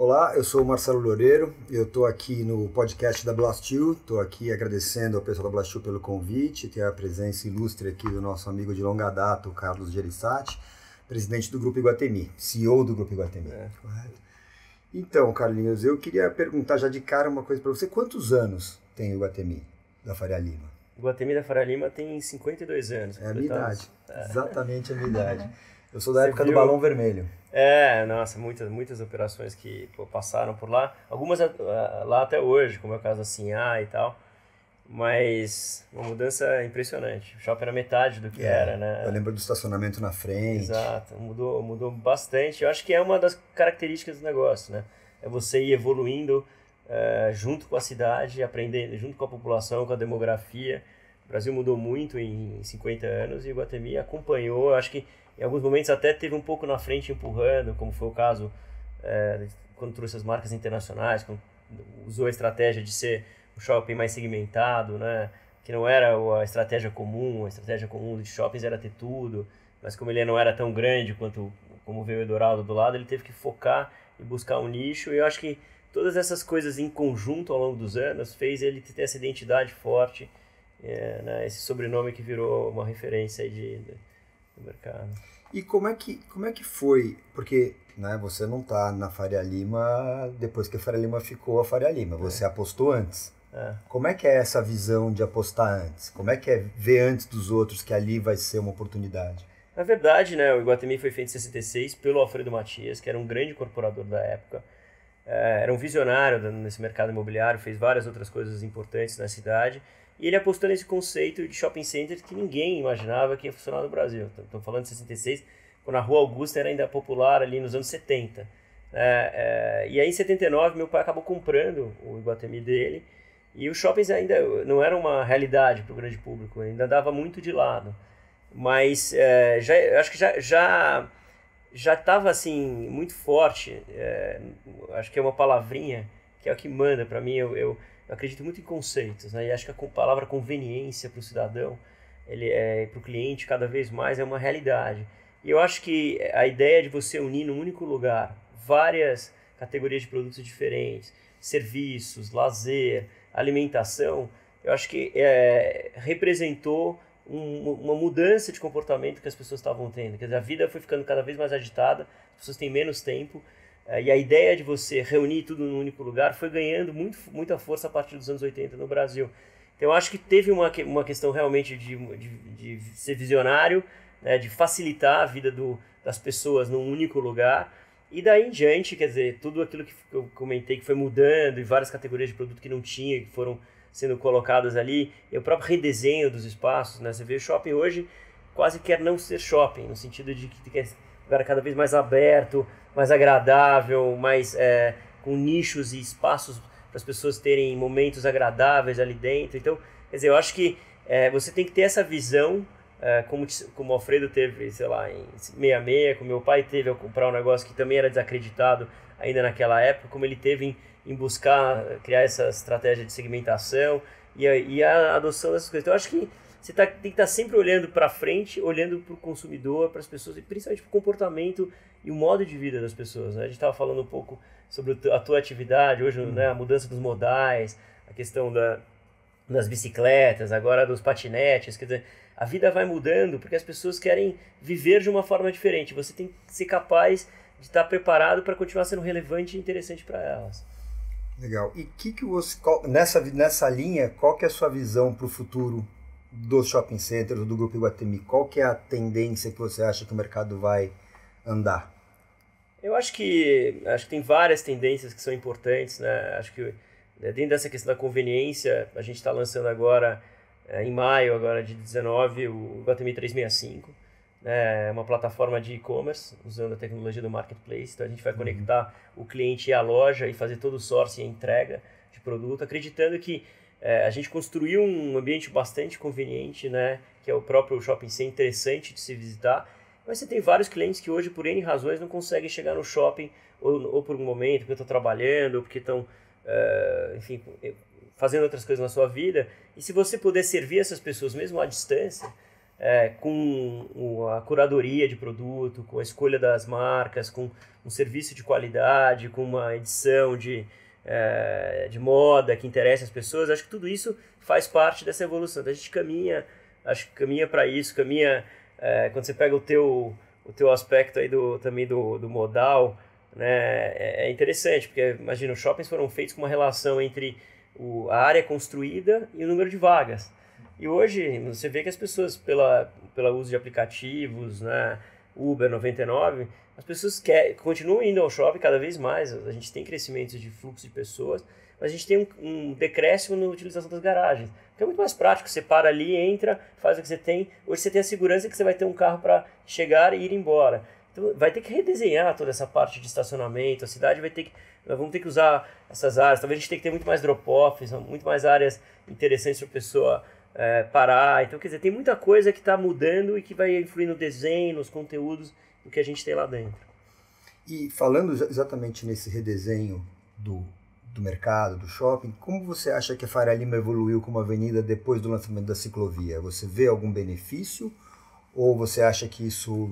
Olá, eu sou o Marcelo Loureiro, eu estou aqui no podcast da Blastil, estou aqui agradecendo ao pessoal da Blastil pelo convite, ter a presença ilustre aqui do nosso amigo de longa data, o Carlos Gerisati, presidente do Grupo Iguatemi, CEO do Grupo Iguatemi. É. Correto? Então, Carlinhos, eu queria perguntar já de cara uma coisa para você, quantos anos tem o Iguatemi da Faria Lima? O Guatemi da Faria Lima tem 52 anos. É a minha idade, é. exatamente a minha idade. Eu sou da Você época viu? do balão vermelho. É, nossa, muitas, muitas operações que pô, passaram por lá. Algumas uh, lá até hoje, como é o caso da Sinhá e tal. Mas uma mudança impressionante. O shopping era metade do que é, era, né? Eu lembro do estacionamento na frente. Exato, mudou, mudou bastante. Eu acho que é uma das características do negócio, né? É você ir evoluindo uh, junto com a cidade, aprendendo junto com a população, com a demografia. O Brasil mudou muito em 50 anos e o Guatemi acompanhou. Eu acho que em alguns momentos até teve um pouco na frente empurrando, como foi o caso é, quando trouxe as marcas internacionais, quando usou a estratégia de ser um shopping mais segmentado, né? que não era a estratégia comum, a estratégia comum de shoppings era ter tudo, mas como ele não era tão grande quanto como veio o Eldorado do lado, ele teve que focar e buscar um nicho, e eu acho que todas essas coisas em conjunto ao longo dos anos fez ele ter essa identidade forte, é, né? esse sobrenome que virou uma referência de, de, do mercado. E como é que, como é que foi? Porque né, você não está na Faria Lima depois que a Faria Lima ficou a Faria Lima, você é. apostou antes. É. Como é que é essa visão de apostar antes? Como é que é ver antes dos outros que ali vai ser uma oportunidade? Na verdade, né, o Iguatemi foi feito em 66 pelo Alfredo Matias, que era um grande corporador da época. É, era um visionário nesse mercado imobiliário, fez várias outras coisas importantes na cidade. E ele apostou nesse conceito de shopping center que ninguém imaginava que ia funcionar no Brasil. Estou falando de 66, quando a Rua Augusta era ainda popular ali nos anos 70. É, é, e aí em 79 meu pai acabou comprando o Iguatemi dele e os shoppings ainda não eram uma realidade para o grande público, ainda dava muito de lado. Mas é, já, acho que já já já estava assim muito forte. É, acho que é uma palavrinha que é o que manda para mim. Eu, eu eu acredito muito em conceitos, né? E acho que a palavra conveniência para o cidadão, ele é para o cliente cada vez mais é uma realidade. E eu acho que a ideia de você unir num único lugar várias categorias de produtos diferentes, serviços, lazer, alimentação, eu acho que é, representou um, uma mudança de comportamento que as pessoas estavam tendo. Quer dizer, a vida foi ficando cada vez mais agitada, as pessoas têm menos tempo e a ideia de você reunir tudo num único lugar foi ganhando muito, muita força a partir dos anos 80 no Brasil. Então eu acho que teve uma, uma questão realmente de, de, de ser visionário, né, de facilitar a vida do, das pessoas num único lugar. E daí em diante, quer dizer, tudo aquilo que eu comentei que foi mudando e várias categorias de produto que não tinha, que foram sendo colocadas ali, e o próprio redesenho dos espaços, né? Você vê o shopping hoje quase quer não ser shopping, no sentido de que quer lugar cada vez mais aberto, mais agradável, mais é, com nichos e espaços para as pessoas terem momentos agradáveis ali dentro. Então, quer dizer, eu acho que é, você tem que ter essa visão, é, como, como o Alfredo teve, sei lá, em 66, como meu pai teve ao comprar um negócio que também era desacreditado ainda naquela época, como ele teve em, em buscar criar essa estratégia de segmentação e a, e a adoção dessas coisas. Então, eu acho que você tá, tem que estar tá sempre olhando para frente, olhando para o consumidor, para as pessoas, e principalmente para o comportamento e o modo de vida das pessoas. Né? A gente estava falando um pouco sobre a tua atividade, hoje né, a mudança dos modais, a questão da, das bicicletas, agora dos patinetes, quer dizer, a vida vai mudando porque as pessoas querem viver de uma forma diferente. Você tem que ser capaz de estar preparado para continuar sendo relevante e interessante para elas. Legal. E que que você, qual, nessa, nessa linha, qual que é a sua visão para o futuro dos shopping centers, do Grupo Iguatemi? Qual que é a tendência que você acha que o mercado vai andar? Eu acho que acho que tem várias tendências que são importantes, né? Acho que né, dentro dessa questão da conveniência, a gente está lançando agora é, em maio agora de 19 o Iguatemi 365, né? É uma plataforma de e-commerce usando a tecnologia do marketplace. Então a gente vai uhum. conectar o cliente à loja e fazer todo o sourcing e entrega de produto, acreditando que é, a gente construiu um ambiente bastante conveniente, né? Que é o próprio shopping center, interessante de se visitar. Mas você tem vários clientes que hoje, por N razões, não conseguem chegar no shopping ou, ou por um momento, porque estão trabalhando, ou porque estão, uh, enfim, fazendo outras coisas na sua vida. E se você puder servir essas pessoas mesmo à distância, é, com a curadoria de produto, com a escolha das marcas, com um serviço de qualidade, com uma edição de, é, de moda que interessa as pessoas, acho que tudo isso faz parte dessa evolução. Então, a gente caminha, acho que caminha para isso, caminha é, quando você pega o teu o teu aspecto aí do também do, do modal, né, é, é interessante porque imagina os shoppings foram feitos com uma relação entre o, a área construída e o número de vagas. E hoje você vê que as pessoas, pela, pela uso de aplicativos, né, Uber 99, as pessoas quer, continuam indo ao shopping cada vez mais. A gente tem crescimento de fluxo de pessoas, mas a gente tem um, um decréscimo na utilização das garagens. Que é muito mais prático. Você para ali, entra, faz o que você tem. Hoje você tem a segurança que você vai ter um carro para chegar e ir embora. Então vai ter que redesenhar toda essa parte de estacionamento. A cidade vai ter que. Nós vamos ter que usar essas áreas. Talvez a gente tenha que ter muito mais drop-offs, muito mais áreas interessantes para a pessoa é, parar. Então, quer dizer, tem muita coisa que está mudando e que vai influir no desenho, nos conteúdos do que a gente tem lá dentro. E falando exatamente nesse redesenho do, do mercado, do shopping, como você acha que a Faria Lima evoluiu como avenida depois do lançamento da ciclovia? Você vê algum benefício ou você acha que isso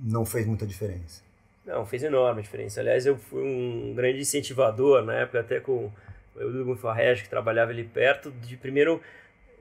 não fez muita diferença? Não, fez enorme diferença. Aliás, eu fui um grande incentivador na época, até com o Edu Farrege, que trabalhava ali perto, de primeiro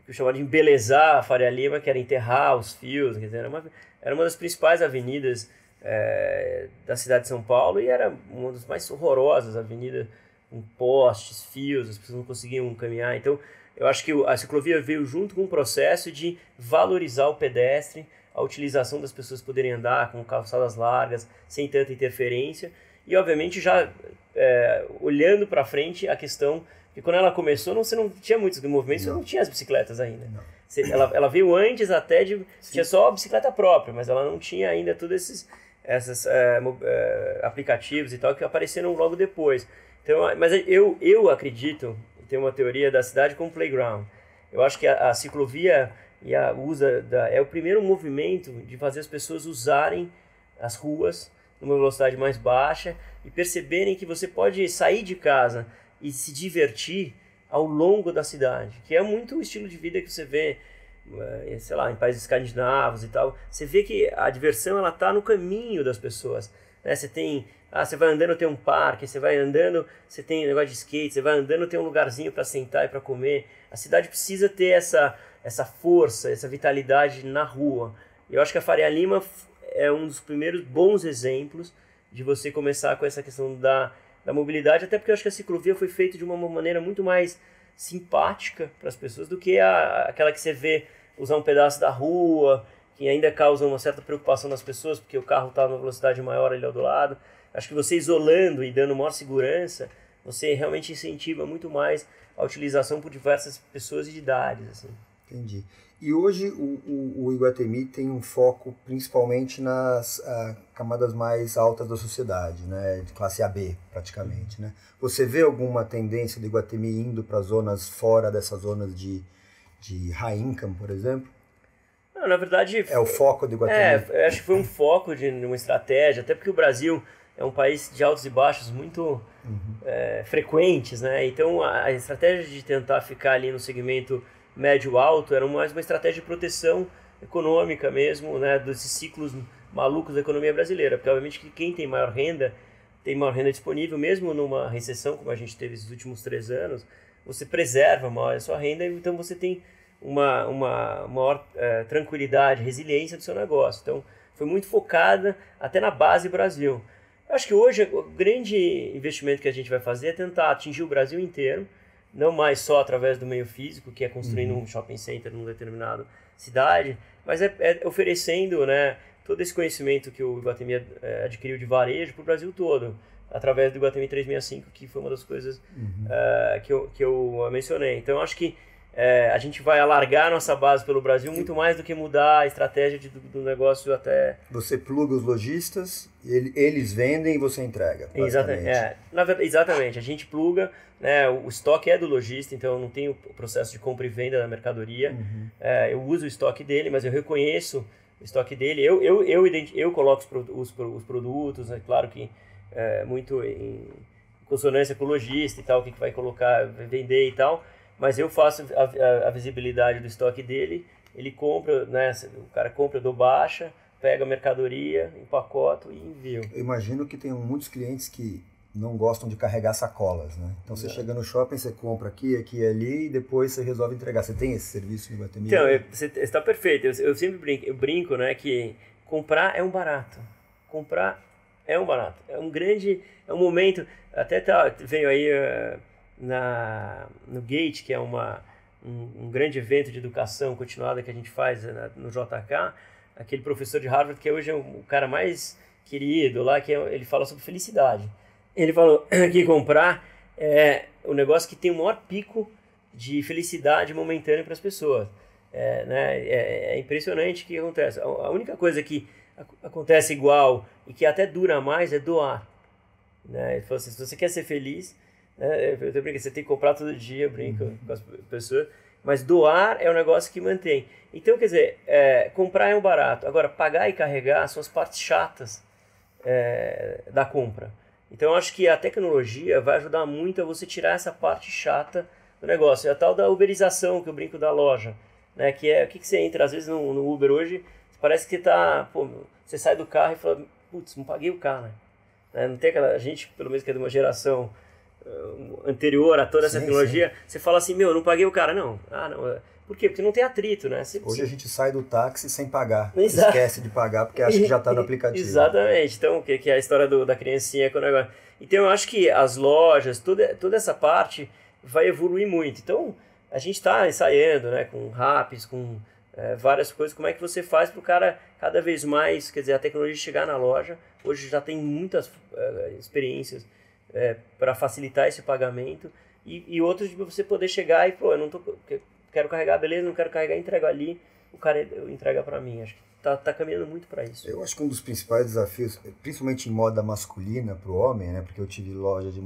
que eu chamava de embelezar a Faria Lima, que era enterrar os fios, quer dizer, era uma, era uma das principais avenidas é, da cidade de São Paulo e era uma das mais horrorosas avenidas, com postes, fios, as pessoas não conseguiam caminhar. Então, eu acho que a ciclovia veio junto com um processo de valorizar o pedestre, a utilização das pessoas poderem andar com calçadas largas, sem tanta interferência, e obviamente já é, olhando para frente a questão porque quando ela começou, não, você não tinha muitos movimentos, não. você não tinha as bicicletas ainda. Você, ela, ela veio antes até de. Sim. Tinha só a bicicleta própria, mas ela não tinha ainda todos esses esses é, é, aplicativos e tal que apareceram logo depois. Então, mas eu, eu acredito, tem uma teoria da cidade como playground. Eu acho que a, a ciclovia e a usa da, é o primeiro movimento de fazer as pessoas usarem as ruas numa velocidade mais baixa e perceberem que você pode sair de casa e se divertir ao longo da cidade, que é muito o estilo de vida que você vê, eh, sei lá, em países escandinavos e tal. Você vê que a diversão ela tá no caminho das pessoas. Né? Você tem, ah, você vai andando tem um parque, você vai andando, você tem um negócio de skate, você vai andando tem um lugarzinho para sentar e para comer. A cidade precisa ter essa essa força, essa vitalidade na rua. Eu acho que a Faria Lima é um dos primeiros bons exemplos de você começar com essa questão da da mobilidade, até porque eu acho que a ciclovia foi feita de uma maneira muito mais simpática para as pessoas do que a, aquela que você vê usar um pedaço da rua, que ainda causa uma certa preocupação nas pessoas, porque o carro está numa velocidade maior ali ao do lado. Acho que você isolando e dando maior segurança, você realmente incentiva muito mais a utilização por diversas pessoas e de idades. Assim. Entendi. E hoje o, o, o Iguatemi tem um foco principalmente nas uh, camadas mais altas da sociedade, né, de classe AB praticamente. Né? Você vê alguma tendência do Iguatemi indo para zonas fora dessas zonas de, de high income, por exemplo? Não, na verdade... É o foco do Iguatemi? É, acho que foi um foco de uma estratégia, até porque o Brasil é um país de altos e baixos muito uhum. é, frequentes, né? Então a, a estratégia de tentar ficar ali no segmento médio-alto, era mais uma estratégia de proteção econômica mesmo, né, desses ciclos malucos da economia brasileira, porque obviamente que quem tem maior renda tem maior renda disponível, mesmo numa recessão como a gente teve esses últimos três anos, você preserva maior a sua renda, então você tem uma, uma maior é, tranquilidade, resiliência do seu negócio. Então, foi muito focada até na base Brasil. Eu acho que hoje o grande investimento que a gente vai fazer é tentar atingir o Brasil inteiro, não mais só através do meio físico, que é construindo uhum. um shopping center numa determinada cidade, mas é, é, oferecendo né, todo esse conhecimento que o Iguatemi é, adquiriu de varejo para o Brasil todo, através do Iguatemi 365, que foi uma das coisas uhum. uh, que, eu, que eu mencionei. Então, acho que é, a gente vai alargar nossa base pelo Brasil muito mais do que mudar a estratégia de, do, do, negócio até. Você pluga os lojistas, ele, eles vendem e você entrega. Exatamente. É, na exatamente. A gente pluga, né, o estoque é do lojista, então eu não tenho o processo de compra e venda da mercadoria. Uhum. É, eu uso o estoque dele, mas eu reconheço o estoque dele. Eu, eu, eu, eu coloco os, os, os produtos, é claro que é, muito em consonância com o lojista e tal, o que, que vai colocar, vender e tal mas eu faço a, a, a visibilidade do estoque dele ele compra, né, o cara compra do baixa, pega a mercadoria, empacoto e envio. Eu imagino que tem muitos clientes que não gostam de carregar sacolas, né? Então você é. chega no shopping, você compra aqui, aqui e ali e depois você resolve entregar. Você tem esse serviço no Guatemi? Então, você está perfeito. Eu, eu, sempre brinco, eu brinco, né, que comprar é um barato. Comprar é um barato. É um grande, é um momento. Até tá, veio aí uh, na no Gate, que é uma um, um, grande evento de educação continuada que a gente faz uh, no JK. Aquele professor de Harvard que hoje é o cara mais querido lá, que é, ele fala sobre felicidade ele falou que comprar é o negócio que tem o maior pico de felicidade momentânea para as pessoas. É, né? é, é impressionante o que acontece. A única coisa que acontece igual e que até dura mais é doar. Né? Ele falou assim, se você quer ser feliz, né? eu tô brincando, você tem que comprar todo dia, brinco uhum. com as pessoas, mas doar é o negócio que mantém. Então, quer dizer, é, comprar é um barato. Agora, pagar e carregar são as partes chatas é, da compra. Então eu acho que a tecnologia vai ajudar muito a você tirar essa parte chata do negócio. É a tal da uberização que eu brinco da loja, né? Que é o que, que você entra às vezes no, no Uber hoje, parece que tá, pô, você sai do carro e fala, putz, não paguei o carro, né? né? Não tem aquela a gente, pelo menos que é de uma geração anterior a toda essa sim, tecnologia, sim. você fala assim, meu, não paguei o cara, não. Ah, não. É, por quê? Porque não tem atrito, né? Você, Hoje a gente sai do táxi sem pagar. Exato. Esquece de pagar porque acha que já está no aplicativo. Exatamente. Então, o que, que é a história do, da criancinha com o negócio. Então, eu acho que as lojas, toda, toda essa parte vai evoluir muito. Então, a gente está ensaiando, né? Com RAPs, com é, várias coisas. Como é que você faz para o cara cada vez mais, quer dizer, a tecnologia chegar na loja. Hoje já tem muitas é, experiências é, para facilitar esse pagamento. E, e outros de você poder chegar e, pô, eu não tô quero carregar, beleza, não quero carregar, entrego ali, o cara entrega para mim. Acho que tá, tá caminhando muito para isso. Eu acho que um dos principais desafios, principalmente em moda masculina para o homem, né? Porque eu tive loja de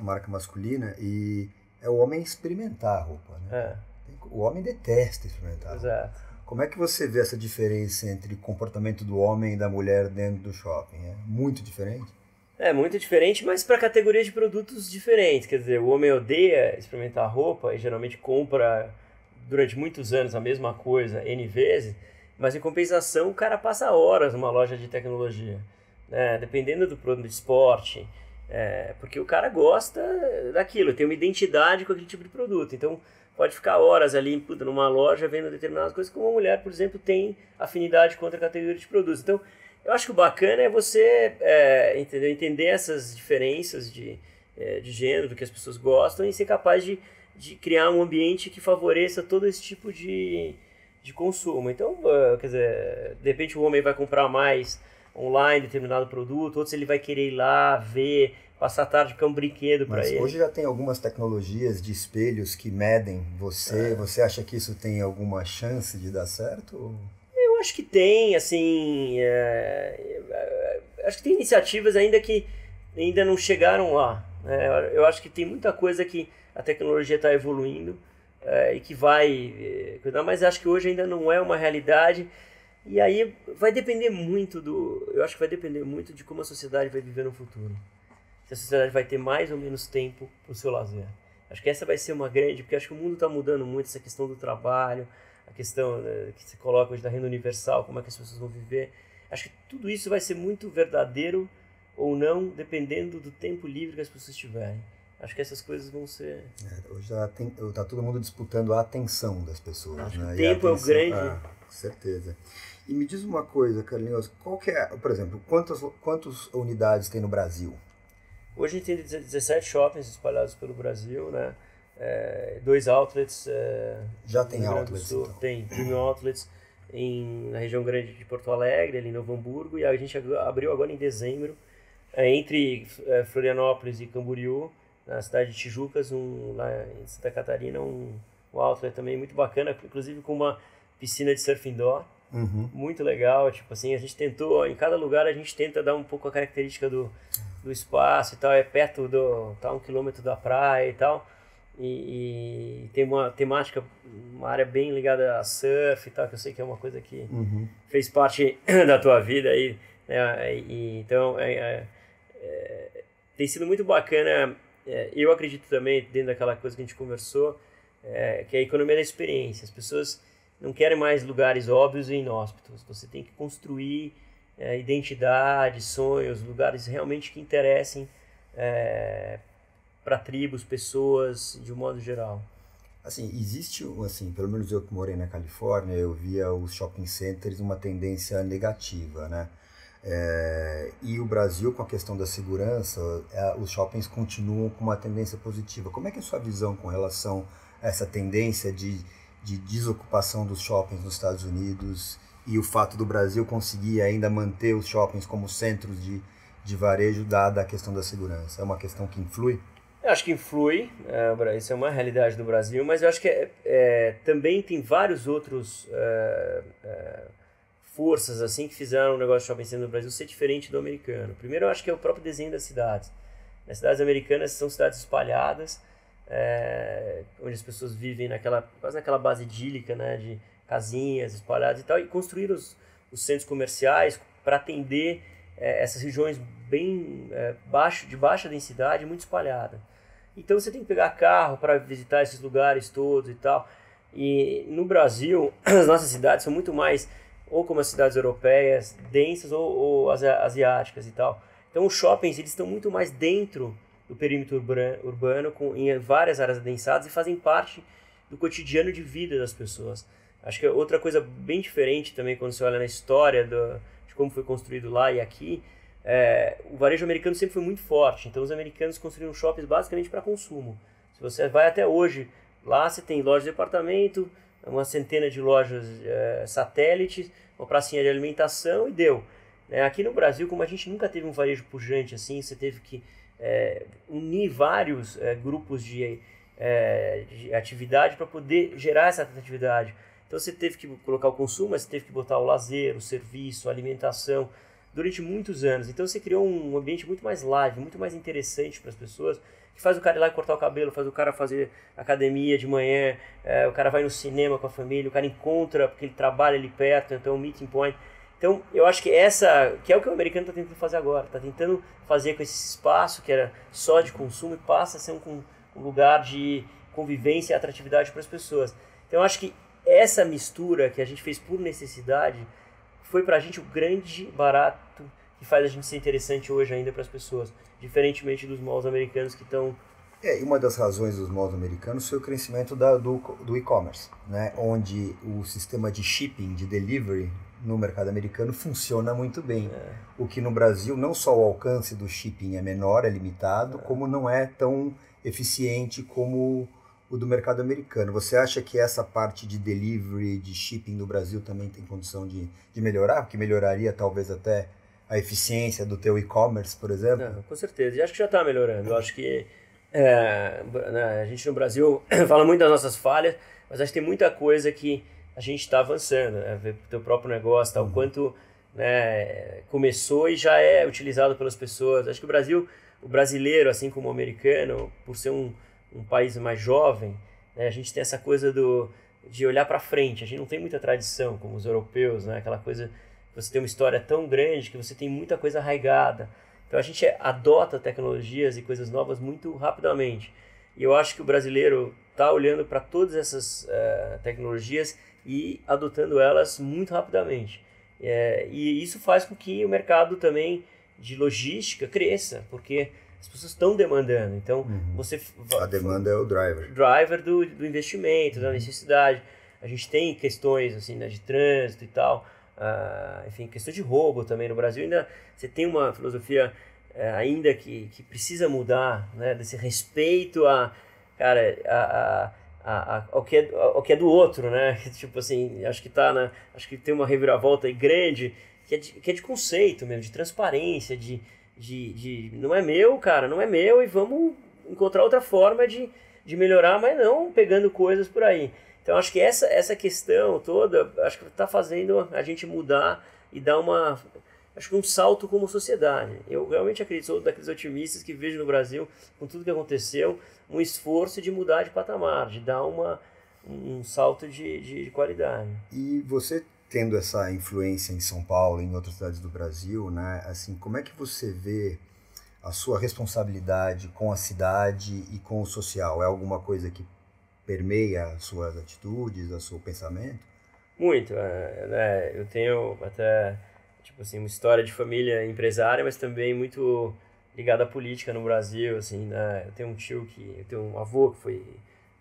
marca masculina e é o homem experimentar a roupa, né? É. O homem detesta experimentar. Exato. Como é que você vê essa diferença entre o comportamento do homem e da mulher dentro do shopping? É muito diferente? É muito diferente, mas para categorias de produtos diferentes. Quer dizer, o homem odeia experimentar roupa e geralmente compra durante muitos anos a mesma coisa N vezes, mas em compensação o cara passa horas numa loja de tecnologia, né? dependendo do produto de esporte, é, porque o cara gosta daquilo, tem uma identidade com aquele tipo de produto. Então pode ficar horas ali numa loja vendo determinadas coisas, como uma mulher, por exemplo, tem afinidade com outra categoria de produtos. Então eu acho que o bacana é você é, entender, entender essas diferenças de, é, de gênero, do que as pessoas gostam e ser capaz de de criar um ambiente que favoreça todo esse tipo de, de consumo. Então, uh, quer dizer, de repente o homem vai comprar mais online determinado produto, outros ele vai querer ir lá, ver, passar a tarde porque é um brinquedo para ele. hoje já tem algumas tecnologias de espelhos que medem você. É. Você acha que isso tem alguma chance de dar certo? Eu acho que tem, assim, é, é, acho que tem iniciativas ainda que ainda não chegaram lá. Né? Eu acho que tem muita coisa que a tecnologia está evoluindo é, e que vai é, mas acho que hoje ainda não é uma realidade e aí vai depender muito do eu acho que vai depender muito de como a sociedade vai viver no futuro se a sociedade vai ter mais ou menos tempo para o seu lazer acho que essa vai ser uma grande porque acho que o mundo está mudando muito essa questão do trabalho a questão né, que se coloca hoje da renda universal como é que as pessoas vão viver acho que tudo isso vai ser muito verdadeiro ou não dependendo do tempo livre que as pessoas tiverem acho que essas coisas vão ser. É, hoje tem, tá todo mundo disputando a atenção das pessoas. Acho né? o tempo atenção, é o grande. Ah, com certeza. E me diz uma coisa, Carlinhos, qual que é, por exemplo, quantas, quantas unidades tem no Brasil? Hoje a gente tem 17 shoppings espalhados pelo Brasil, né? É, dois outlets. É, Já tem outlets? Então. Tem, premium outlets em, na região grande de Porto Alegre, ali em Novo Hamburgo, e a gente abriu agora em dezembro, é, entre é, Florianópolis e Camboriú, na cidade de Tijucas, um, lá em Santa Catarina, um, um outlet também muito bacana, inclusive com uma piscina de surf indoor. Uhum. Muito legal, tipo assim, a gente tentou, em cada lugar a gente tenta dar um pouco a característica do, do espaço e tal, é perto do, tá um quilômetro da praia e tal, e, e, tem uma temática, uma área bem ligada a surf e tal, que eu sei que é uma coisa que uhum. fez parte da tua vida aí, né? e, então é, é, é, tem sido muito bacana é, eu acredito também, dentro daquela coisa que a gente conversou, é, que é a economia da experiência. As pessoas não querem mais lugares óbvios e inóspitos. Você tem que construir é, identidade, sonhos, lugares realmente que interessem para tribos, pessoas, de um modo geral. Assim, existe, assim, pelo menos eu que morei na Califórnia, eu via os shopping centers uma tendência negativa, né? É, e o Brasil, com a questão da segurança, é, os shoppings continuam com uma tendência positiva. Como é que é a sua visão com relação a essa tendência de de desocupação dos shoppings nos Estados Unidos e o fato do Brasil conseguir ainda manter os shoppings como centros de, de varejo, dada a questão da segurança? É uma questão que influi? Eu acho que influi, é, isso é uma realidade do Brasil, mas eu acho que é, é, também tem vários outros é, é forças assim que fizeram o negócio de shopping center no Brasil ser diferente do americano. Primeiro, eu acho que é o próprio desenho das cidades. As cidades americanas são cidades espalhadas, é, onde as pessoas vivem naquela, quase naquela base idílica, né, de casinhas espalhadas e tal, e construir os, os centros comerciais para atender essas regiões bem é, baixo, de baixa densidade, muito espalhada. Então você tem que pegar carro para visitar esses lugares todos e tal. E no Brasil, as nossas cidades são muito mais ou como as cidades europeias, densas ou, ou asiáticas e tal. Então os shoppings eles estão muito mais dentro do perímetro urbano com, em várias áreas adensadas e fazem parte do cotidiano de vida das pessoas. Acho que é outra coisa bem diferente também quando você olha na história do, de como foi construído lá e aqui, é, o varejo americano sempre foi muito forte. Então os americanos construíram shoppings basicamente para consumo. Se você vai até hoje, lá você tem lojas de departamento, uma centena de lojas é, satélites, uma pracinha de alimentação e deu. É, aqui no Brasil, como a gente nunca teve um varejo pujante assim, você teve que é, unir vários é, grupos de, é, de atividade para poder gerar essa atividade. Então você teve que colocar o consumo, mas você teve que botar o lazer, o serviço, a alimentação durante muitos anos. Então você criou um ambiente muito mais live, muito mais interessante para as pessoas, que faz o cara ir lá e cortar o cabelo, faz o cara fazer academia de manhã, é, o cara vai no cinema com a família, o cara encontra, porque ele trabalha ali perto, então é um meeting point. Então, eu acho que essa, que é o que o americano está tentando fazer agora, está tentando fazer com esse espaço que era só de consumo e passa a ser um, um lugar de convivência e atratividade para as pessoas. Então, eu acho que essa mistura que a gente fez por necessidade foi para a gente o grande barato que faz a gente ser interessante hoje ainda para as pessoas, diferentemente dos malls americanos que estão é, e uma das razões dos malls americanos foi o crescimento da, do, do e-commerce, né? onde o sistema de shipping, de delivery, no mercado americano funciona muito bem. É. O que no Brasil, não só o alcance do shipping é menor, é limitado, é. como não é tão eficiente como o do mercado americano. Você acha que essa parte de delivery, de shipping no Brasil também tem condição de, de melhorar? Porque melhoraria talvez até a eficiência do teu e-commerce, por exemplo? Não, com certeza. E acho que já está melhorando. Eu acho que é, né, a gente no Brasil fala muito das nossas falhas, mas acho que tem muita coisa que a gente está avançando, né? ver o teu próprio negócio, o uhum. quanto né, começou e já é utilizado pelas pessoas. Acho que o Brasil, o brasileiro, assim como o americano, por ser um, um país mais jovem, né, a gente tem essa coisa do, de olhar para frente. A gente não tem muita tradição como os europeus, né? aquela coisa você tem uma história tão grande que você tem muita coisa arraigada. Então a gente adota tecnologias e coisas novas muito rapidamente. E eu acho que o brasileiro está olhando para todas essas uh, tecnologias e adotando elas muito rapidamente. É, e isso faz com que o mercado também de logística cresça, porque as pessoas estão demandando. Então, uhum. você. A demanda é o driver. Driver do, do investimento, uhum. da necessidade. A gente tem questões assim, né, de trânsito e tal. Uh, enfim, questão de roubo também no Brasil. Ainda você tem uma filosofia uh, ainda que, que precisa mudar, né, desse respeito a, cara, a, a a, a, ao, que é, ao que é do outro, né? Tipo assim, acho que tá na, acho que tem uma reviravolta aí grande que é de, que é de conceito mesmo, de transparência, de, de, de não é meu, cara, não é meu e vamos encontrar outra forma de, de melhorar, mas não pegando coisas por aí. Então acho que essa, essa questão toda, acho que está fazendo a gente mudar e dar uma, acho que um salto como sociedade. Eu realmente acredito, sou daqueles otimistas que vejo no Brasil, com tudo que aconteceu, um esforço de mudar de patamar, de dar uma, um salto de, de, de qualidade. E você tendo essa influência em São Paulo, em outras cidades do Brasil, né? Assim, como é que você vê a sua responsabilidade com a cidade e com o social? É alguma coisa que permeia as suas atitudes, o seu pensamento? Muito, é, né? Eu tenho até, tipo assim, uma história de família empresária, mas também muito ligada à política no Brasil, assim, né? Eu tenho um tio que, eu tenho um avô que foi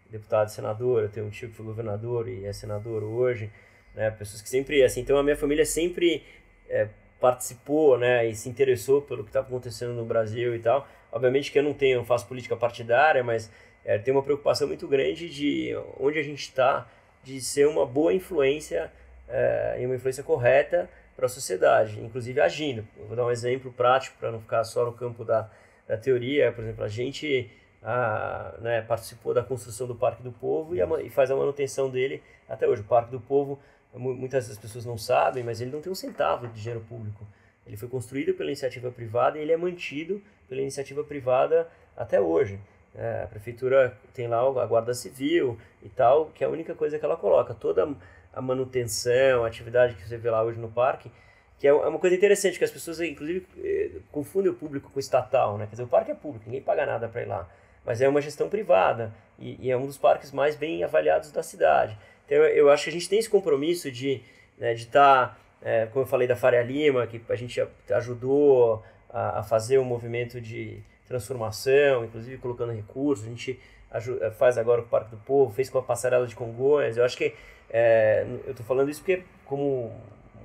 deputado senador, eu tenho um tio que foi governador e é senador hoje, né? Pessoas que sempre, assim, então a minha família sempre é, participou, né, e se interessou pelo que estava acontecendo no Brasil e tal. Obviamente que eu não tenho, não faço política partidária, mas é, tem uma preocupação muito grande de onde a gente está, de ser uma boa influência é, e uma influência correta para a sociedade, inclusive agindo. Eu vou dar um exemplo prático para não ficar só no campo da, da teoria. Por exemplo, a gente a, né, participou da construção do Parque do Povo e, a, e, faz a manutenção dele até hoje. O Parque do Povo, muitas das pessoas não sabem, mas ele não tem um centavo de dinheiro público. Ele foi construído pela iniciativa privada e ele é mantido pela iniciativa privada até hoje. É, a prefeitura tem lá a guarda civil e tal, que é a única coisa que ela coloca. Toda a manutenção, a atividade que você vê lá hoje no parque, que é, é uma coisa interessante, que as pessoas, inclusive, eh, confundem o público com o estatal, né? Quer dizer, o parque é público, ninguém paga nada para ir lá mas é uma gestão privada e, e, é um dos parques mais bem avaliados da cidade. Então eu, acho que a gente tem esse compromisso de né, de estar, tá, é, como eu falei da Faria Lima, que a gente ajudou a, a, fazer um movimento de transformação, inclusive colocando recursos, a gente ajuda, faz agora com o Parque do Povo, fez com a Passarela de Congonhas, eu acho que é, eu estou falando isso porque como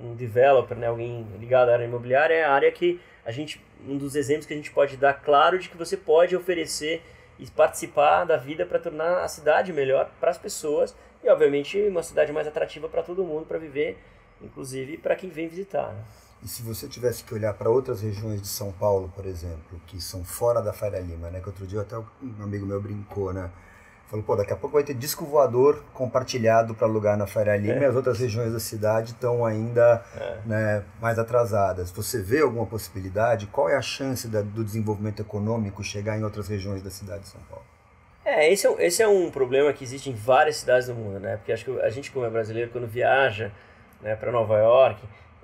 um developer, né, alguém ligado à área imobiliária, é a área que a gente, um dos exemplos que a gente pode dar claro de que você pode oferecer e participar da vida para tornar a cidade melhor para as pessoas e, obviamente, uma cidade mais atrativa para todo mundo para viver, inclusive para quem vem visitar. Né? E se você tivesse que olhar para outras regiões de São Paulo, por exemplo, que são fora da Faria Lima, né? Que outro dia até um amigo meu brincou, né? Falou, pô, daqui a pouco vai ter disco voador compartilhado para alugar na Faria Lima é. e as outras regiões da cidade estão ainda é. né, mais atrasadas. Você vê alguma possibilidade? Qual é a chance da, do desenvolvimento econômico chegar em outras regiões da cidade de São Paulo? É, esse é, esse é um problema que existe em várias cidades do mundo, né? Porque acho que a gente, como é brasileiro, quando viaja né, para Nova York,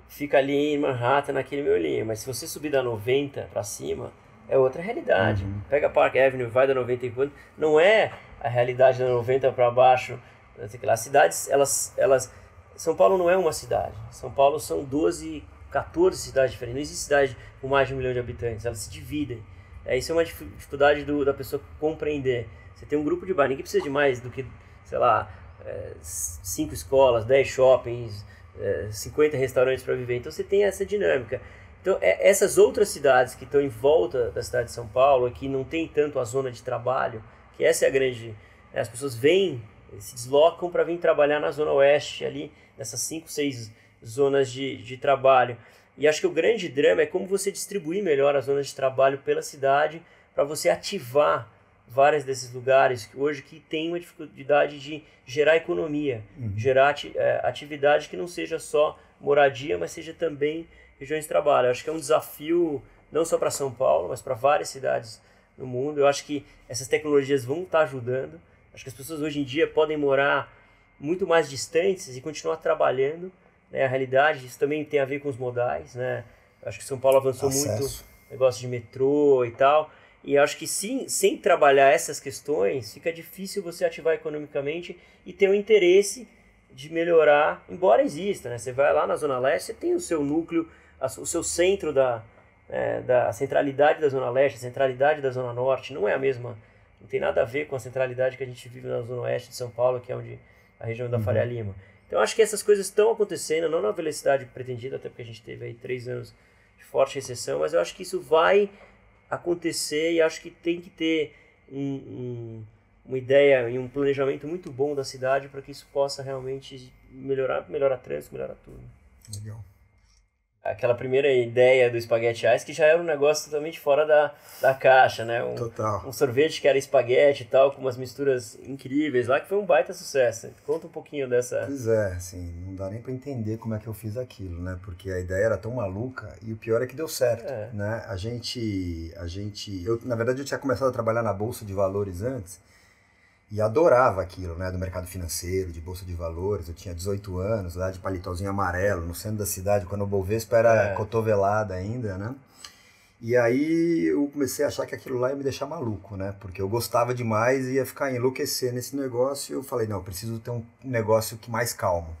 fica ali em Manhattan, naquele miolinho. Mas se você subir da 90 para cima, é outra realidade. Uhum. Pega Park Avenue, vai da 90 e quanto. Não é a realidade da 90 para baixo. As cidades, elas, elas. São Paulo não é uma cidade. São Paulo são 12, 14 cidades diferentes. Não existe cidade com mais de um milhão de habitantes. Elas se dividem. É, isso é uma dificuldade do, da pessoa compreender. Você tem um grupo de bairro, ninguém precisa de mais do que, sei lá, é, cinco escolas, 10 shoppings, é, 50 restaurantes para viver. Então você tem essa dinâmica. Então, é, essas outras cidades que estão em volta da cidade de São Paulo, que não tem tanto a zona de trabalho, que essa é a grande. Né, as pessoas vêm, se deslocam para vir trabalhar na zona oeste, ali, nessas cinco, seis zonas de, de trabalho. E acho que o grande drama é como você distribuir melhor as zonas de trabalho pela cidade para você ativar vários desses lugares hoje que tem uma dificuldade de gerar economia, uhum. gerar é, atividade que não seja só moradia, mas seja também regiões de trabalho. acho que é um desafio não só para São Paulo, mas para várias cidades no mundo. Eu acho que essas tecnologias vão estar tá ajudando. Acho que as pessoas hoje em dia podem morar muito mais distantes e continuar trabalhando. Né? A realidade, isso também tem a ver com os modais. Né? Acho que São Paulo avançou Acesso. muito negócio de metrô e tal. E acho que sim, sem trabalhar essas questões, fica difícil você ativar economicamente e ter o interesse de melhorar, embora exista. Né? Você vai lá na Zona Leste, você tem o seu núcleo, o seu centro da, é, da centralidade da Zona Leste, a centralidade da Zona Norte não é a mesma, não tem nada a ver com a centralidade que a gente vive na Zona Oeste de São Paulo, que é onde a região da uhum. Faria Lima. Então acho que essas coisas estão acontecendo, não na velocidade pretendida, até porque a gente teve aí três anos de forte recessão, mas eu acho que isso vai acontecer e acho que tem que ter um, um, uma ideia e um planejamento muito bom da cidade para que isso possa realmente melhorar, melhorar trânsito, melhorar tudo. Legal aquela primeira ideia do espaguete ice que já era um negócio totalmente fora da, da caixa, né? Um, Total. Um sorvete que era espaguete e tal, com umas misturas incríveis lá, que foi um baita sucesso. Conta um pouquinho dessa... Pois é, assim, não dá nem para entender como é que eu fiz aquilo, né? Porque a ideia era tão maluca e o pior é que deu certo, é. né? A gente, a gente... Eu, na verdade, eu tinha começado a trabalhar na Bolsa de Valores antes, e adorava aquilo, né, do mercado financeiro, de bolsa de valores. Eu tinha 18 anos, lá de paletózinho amarelo, no centro da cidade, quando o Bovespa era é. cotovelada ainda, né? E aí eu comecei a achar que aquilo lá ia me deixar maluco, né? Porque eu gostava demais e ia ficar enlouquecer nesse negócio. E eu falei, não, eu preciso ter um negócio que mais calmo.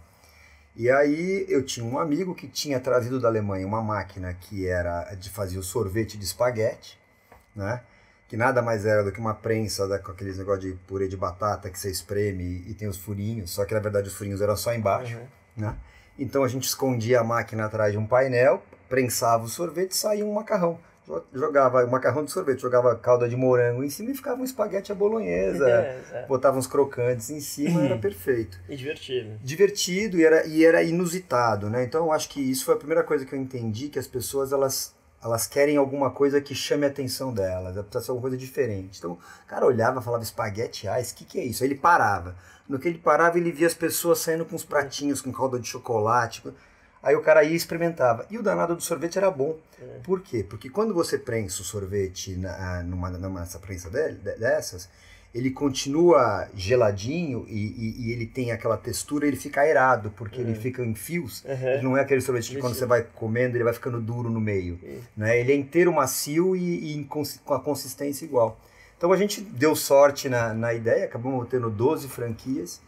E aí eu tinha um amigo que tinha trazido da Alemanha uma máquina que era de fazer o sorvete de espaguete, né? Que nada mais era do que uma prensa com aqueles negócio de purê de batata que você espreme e, tem os furinhos, só que na verdade os furinhos eram só embaixo, uhum. né? Então a gente escondia a máquina atrás de um painel, prensava o sorvete e saía um macarrão jogava macarrão de sorvete, jogava calda de morango em cima e ficava um espaguete à bolonhesa, é, botava uns crocantes em cima, era perfeito. E divertido. Divertido e era, e era inusitado, né? Então eu acho que isso foi a primeira coisa que eu entendi, que as pessoas, elas elas querem alguma coisa que chame a atenção delas, precisa ser alguma coisa diferente. Então, o cara olhava falava espaguete ice, o que, que é isso? Aí ele parava. No que ele parava, ele via as pessoas saindo com uns pratinhos com calda de chocolate. Aí o cara ia e experimentava. E o danado do sorvete era bom. É. Por quê? Porque quando você prensa o sorvete na, numa, numa essa prensa dessas, ele continua geladinho e, e, e, ele tem aquela textura, ele fica aerado, porque uhum. ele fica em fios. Uhum. Ele não é aquele sorvete que quando você vai comendo, ele vai ficando duro no meio. Uhum. Né? Ele é inteiro macio e, e, com a consistência igual. Então a gente deu sorte na, na ideia, acabamos tendo 12 franquias.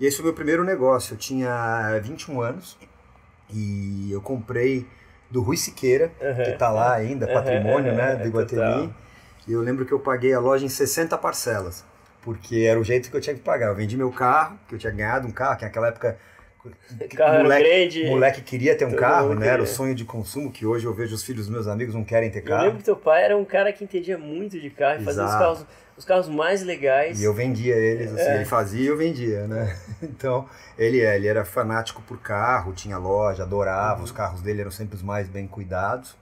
E esse foi o meu primeiro negócio. Eu tinha 21 anos. E eu comprei do Rui Siqueira, uhum, que está lá ainda, patrimônio né, do Iguatemi. E eu lembro que eu paguei a loja em 60 parcelas, porque era o jeito que eu tinha que pagar. Eu vendi meu carro, que eu tinha ganhado um carro, que naquela época carro moleque, grande. moleque queria ter um carro, né? Era o sonho de consumo que hoje eu vejo os filhos dos meus amigos não querem ter carro. Eu lembro que teu pai era um cara que entendia muito de carro, fazia os carros os carros mais legais. E eu vendia eles, assim, é. ele fazia e eu vendia, né? Então, ele, é, ele era fanático por carro, tinha loja, adorava, uhum. os carros dele eram sempre os mais bem cuidados.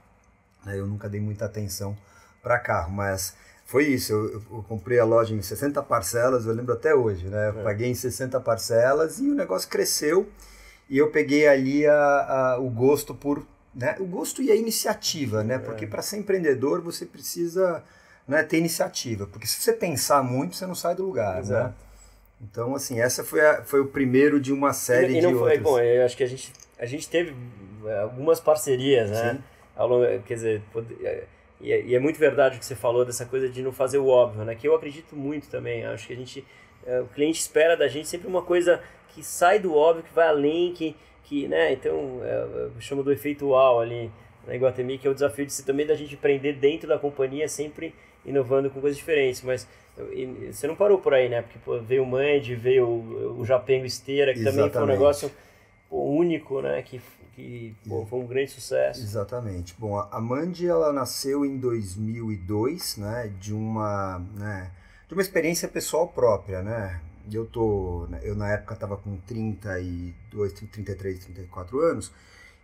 Né? Eu nunca dei muita atenção para carro, mas foi isso, eu, eu, comprei a loja em 60 parcelas, eu lembro até hoje, né? Eu é. paguei em 60 parcelas e o negócio cresceu e eu peguei ali a, a o gosto por, né? O gosto e a iniciativa, né? Porque é. para ser empreendedor você precisa né, ter iniciativa, porque se você pensar muito, você não sai do lugar, né? Exato. né? Então, assim, essa foi, a, foi o primeiro de uma série e, e não de foi, outros. Bom, eu acho que a gente, a gente teve é, algumas parcerias, né? Sim. Ao longo, quer dizer, é, e é, e é muito verdade o que você falou dessa coisa de não fazer o óbvio, né? Que eu acredito muito também. Acho que a gente, o cliente espera da gente sempre uma coisa que sai do óbvio, que vai além, que, que né? Então, eu chamo do efeito uau ali na Iguatemi, que é o desafio de se também da gente prender dentro da companhia sempre inovando com coisas diferentes, mas você não parou por aí, né? Porque pô, veio o Mand, veio o, o Japengo Esteira, que Exatamente. também foi um negócio pô, único, né? Que, que pô, foi um grande sucesso. Exatamente. Bom, a Mandy ela nasceu em 2002, né? De uma, né, de uma experiência pessoal própria, né? Eu tô, eu na época estava com 32, 33, 34 anos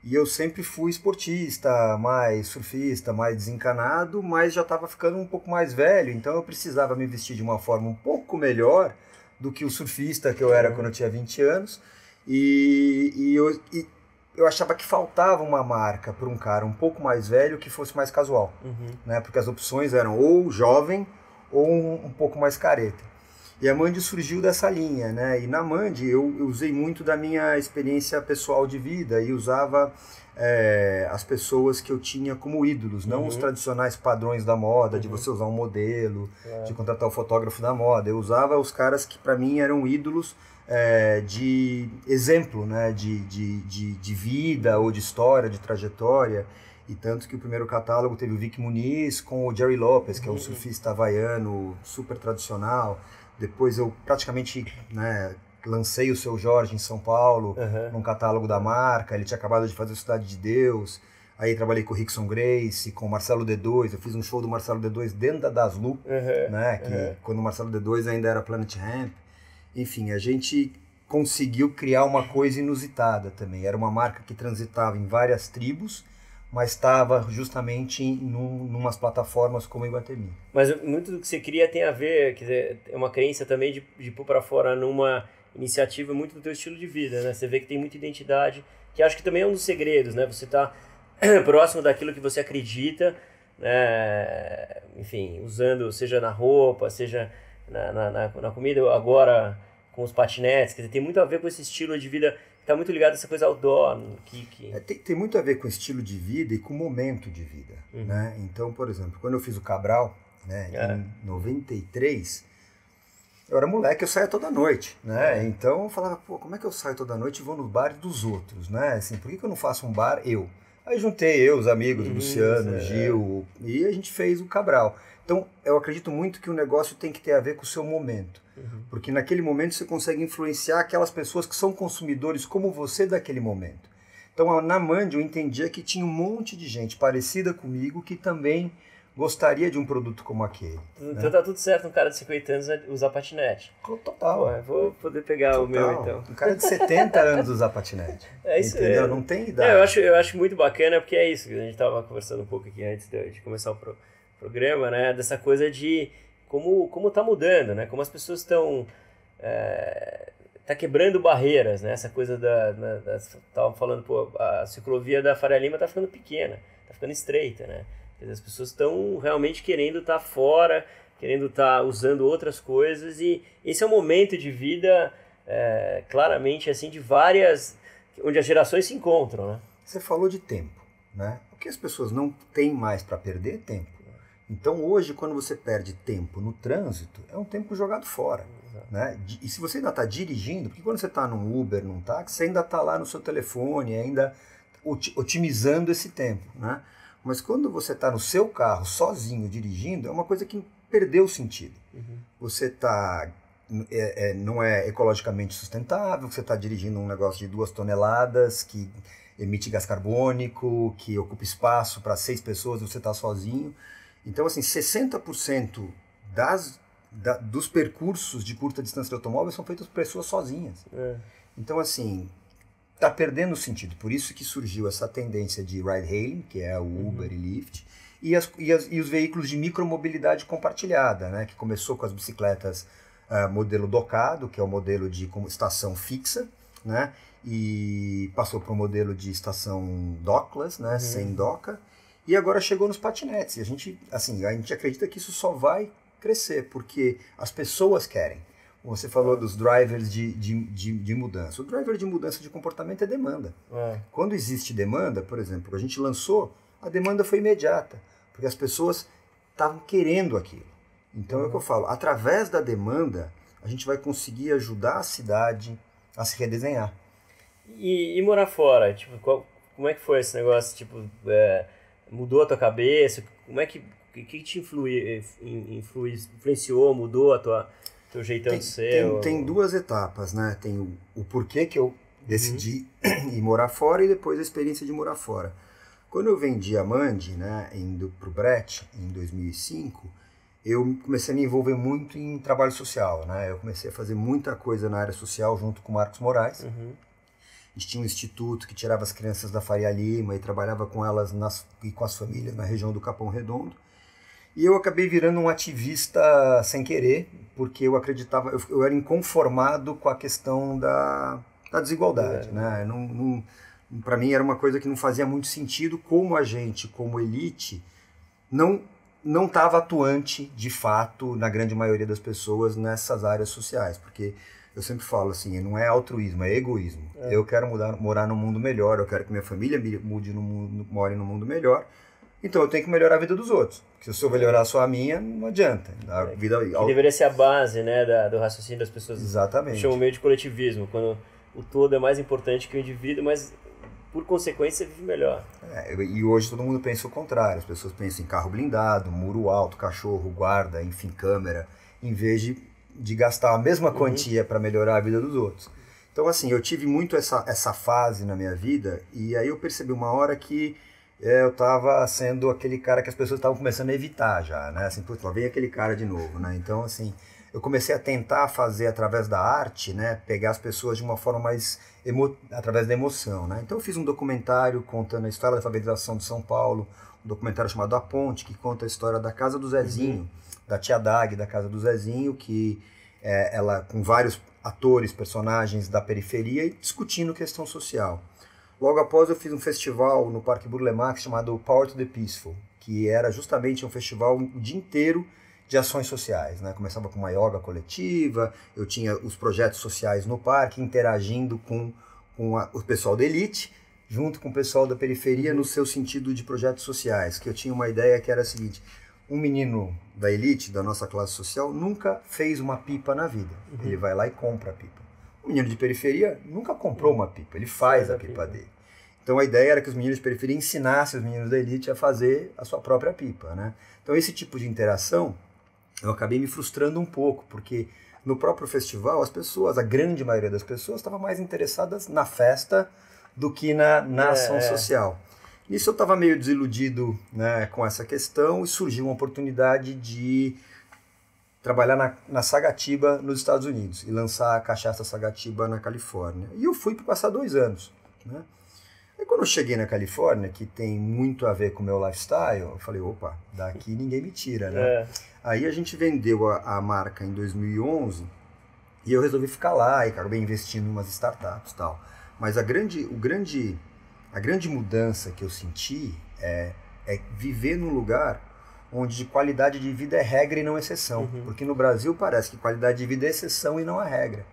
e eu sempre fui esportista, mais surfista, mais desencanado, mas já estava ficando um pouco mais velho, então eu precisava me vestir de uma forma um pouco melhor do que o surfista que eu era quando eu tinha 20 anos. E, e, eu, e eu achava que faltava uma marca para um cara um pouco mais velho que fosse mais casual, uhum. né? Porque as opções eram ou jovem ou um, um pouco mais careta. E a Mandy surgiu dessa linha, né? E na Mandy eu, eu usei muito da minha experiência pessoal de vida e usava é, as pessoas que eu tinha como ídolos, uhum. não os uhum. tradicionais padrões da moda, uhum. de você usar um modelo, é. de contratar o fotógrafo da moda. Eu usava os caras que para mim eram ídolos é, de exemplo, né? De, de, de, de vida ou de história, de trajetória. E tanto que o primeiro catálogo teve o Vic Muniz com o Jerry Lopez, que é um uhum. surfista havaiano super tradicional. Depois eu praticamente né, lancei o seu Jorge em São Paulo, uhum. num catálogo da marca. Ele tinha acabado de fazer Cidade de Deus. Aí trabalhei com o Rickson Grace, com o Marcelo D2. Eu fiz um show do Marcelo D2 dentro da Daslu, uhum. né? Que uhum. quando o Marcelo D2 ainda era Planet Ramp. Enfim, a gente conseguiu criar uma coisa inusitada também. Era uma marca que transitava em várias tribos mas estava justamente em num, numas plataformas como o Iguatemi. Mas muito do que você cria tem a ver, quer dizer, é uma crença também de, de pôr para fora numa iniciativa muito do teu estilo de vida, né? Você vê que tem muita identidade, que acho que também é um dos segredos, né? Você está próximo daquilo que você acredita, né? enfim, usando, seja na roupa, seja na, na, na, na comida, agora com os patinetes, quer dizer, tem muito a ver com esse estilo de vida está muito ligado a essa coisa outdoor. Que, que... É, tem, tem, muito a ver com estilo de vida e com momento de vida. Uhum. Né? Então, por exemplo, quando eu fiz o Cabral, né, é. em 93, eu era moleque, eu saía toda noite, né? É. Então eu falava, pô, como é que eu saio toda noite e vou no bar dos outros, né? Assim, por que, que eu não faço um bar eu? Aí juntei eu, os amigos, Luciano, é. Gil, e a gente fez o Cabral. Então, eu acredito muito que o negócio tem que ter a ver com o seu momento. Uhum. Porque naquele momento você consegue influenciar aquelas pessoas que são consumidores como você daquele momento. Então, na Mand, eu entendia que tinha um monte de gente parecida comigo que também gostaria de um produto como aquele. Então né? tá tudo certo um cara de 50 anos usar patinete. Total. Pô, vou poder pegar Total. o meu então. Um cara de 70 anos usar patinete. É isso Entendeu? É. Não tem idade. É, eu, acho, eu acho muito bacana porque é isso. A gente tava conversando um pouco aqui antes de, de começar o pro, programa, né? Dessa coisa de como, como tá mudando, né? Como as pessoas estão... É, tá quebrando barreiras, né? Essa coisa da, da, da tava falando, pô, a ciclovia da Faria Lima tá ficando pequena, tá ficando estreita, né? As pessoas estão realmente querendo estar tá fora, querendo estar tá usando outras coisas e esse é um momento de vida é, claramente assim de várias onde as gerações se encontram, né? Você falou de tempo, né? O que as pessoas não têm mais para perder é tempo. Então hoje, quando você perde tempo no trânsito, é um tempo jogado fora. Né? E se você ainda está dirigindo, porque quando você está num Uber, num táxi, você ainda está lá no seu telefone, ainda otimizando esse tempo. Né? Mas quando você está no seu carro, sozinho, dirigindo, é uma coisa que perdeu o sentido. Uhum. Você está é, é, não é ecologicamente sustentável, você está dirigindo um negócio de duas toneladas que emite gás carbônico, que ocupa espaço para seis pessoas, você está sozinho. Então, assim, 60% das, da, dos percursos de curta distância de automóvel são feitos por pessoas sozinhas. É. Então, assim, está perdendo o sentido. Por isso que surgiu essa tendência de ride-hailing, que é o uhum. Uber uhum. e Lyft, e, as, e, as, e, os veículos de micromobilidade compartilhada, né, que começou com as bicicletas uh, modelo docado, que é o modelo de estação fixa, né, e passou para o modelo de estação dockless, né, uhum. sem doca, e agora chegou nos patinetes. E a gente, assim, a gente acredita que isso só vai crescer, porque as pessoas querem. Você falou dos drivers de, de, de, de, mudança. O driver de mudança de comportamento é demanda. É. Quando existe demanda, por exemplo, a gente lançou, a demanda foi imediata, porque as pessoas estavam querendo aquilo. Então uhum. é o que eu falo, através da demanda, a gente vai conseguir ajudar a cidade a se redesenhar. E, e morar fora? Tipo, qual, como é que foi esse negócio? Tipo, é, mudou a tua cabeça? Como é que que, te influi, influi, influenciou, mudou a tua, teu jeitão tem, de ser? Tem, tem, duas etapas, né? Tem o, o porquê que eu decidi uhum. ir morar fora e depois a experiência de morar fora. Quando eu vendi a Mandi, né, indo para o Brett em 2005, eu comecei a me envolver muito em trabalho social, né? Eu comecei a fazer muita coisa na área social junto com o Marcos Moraes. Uhum. A gente tinha um instituto que tirava as crianças da Faria Lima e trabalhava com elas nas, e com as famílias na região do Capão Redondo. E eu acabei virando um ativista sem querer, porque eu acreditava, eu, eu era inconformado com a questão da, da desigualdade. É. Né? Não, não Para mim era uma coisa que não fazia muito sentido como a gente, como elite, não não estava atuante de fato na grande maioria das pessoas nessas áreas sociais, porque eu sempre falo assim, não é altruísmo, é egoísmo. É. Eu quero mudar, morar num mundo melhor, eu quero que minha família mude no mundo, more num mundo melhor. Então eu tenho que melhorar a vida dos outros. Porque se eu melhorar só a minha, não adianta. A é, vida que deveria ser a base né, da, do raciocínio das pessoas. Exatamente. Chamam meio de coletivismo, quando o todo é mais importante que o indivíduo, mas por consequência você vive melhor. É, e hoje todo mundo pensa o contrário. As pessoas pensam em carro blindado, muro alto, cachorro, guarda, enfim, câmera, em vez de, de gastar a mesma uhum. quantia para melhorar a vida dos outros. Então, assim, eu tive muito essa, essa fase na minha vida e aí eu percebi uma hora que eu estava sendo aquele cara que as pessoas estavam começando a evitar já, né? Assim, putz, lá vem aquele cara de novo, né? Então, assim, eu comecei a tentar fazer através da arte, né? Pegar as pessoas de uma forma mais emo... através da emoção, né? Então, eu fiz um documentário contando a história da alfabetização de São Paulo, um documentário chamado A Ponte, que conta a história da casa do Zezinho, uhum. da tia Dag, da casa do Zezinho, que é, ela com vários atores, personagens da periferia discutindo questão social. Logo após eu fiz um festival no Parque Burlemax chamado Power to the Peaceful, que era justamente um festival o dia inteiro de ações sociais. Né? Começava com uma yoga coletiva, eu tinha os projetos sociais no parque, interagindo com, com a, o pessoal da elite, junto com o pessoal da periferia no seu sentido de projetos sociais, que eu tinha uma ideia que era a seguinte, Um menino da elite, da nossa classe social, nunca fez uma pipa na vida. Uhum. Ele vai lá e compra a pipa. O menino de periferia nunca comprou uma pipa, ele faz, faz a, pipa, pipa dele. Então a ideia era que os meninos de periferia ensinassem os meninos da elite a fazer a sua própria pipa, né? Então esse tipo de interação eu acabei me frustrando um pouco, porque no próprio festival as pessoas, a grande maioria das pessoas, estavam mais interessadas na festa do que na, na é, ação é. social. Nisso eu estava meio desiludido né, com essa questão e surgiu uma oportunidade de trabalhar na, na Sagatiba nos Estados Unidos e lançar a cachaça Sagatiba na Califórnia. E eu fui para passar dois anos. Né? E quando eu cheguei na Califórnia, que tem muito a ver com o meu lifestyle, eu falei, opa, daqui ninguém me tira, né? É. Aí a gente vendeu a, a, marca em 2011 e eu resolvi ficar lá e acabei investindo em umas startups e tal. Mas a grande, o grande a grande mudança que eu senti é, é viver num lugar onde qualidade de vida é regra e não exceção. Uhum. Porque no Brasil parece que qualidade de vida é exceção e não a regra.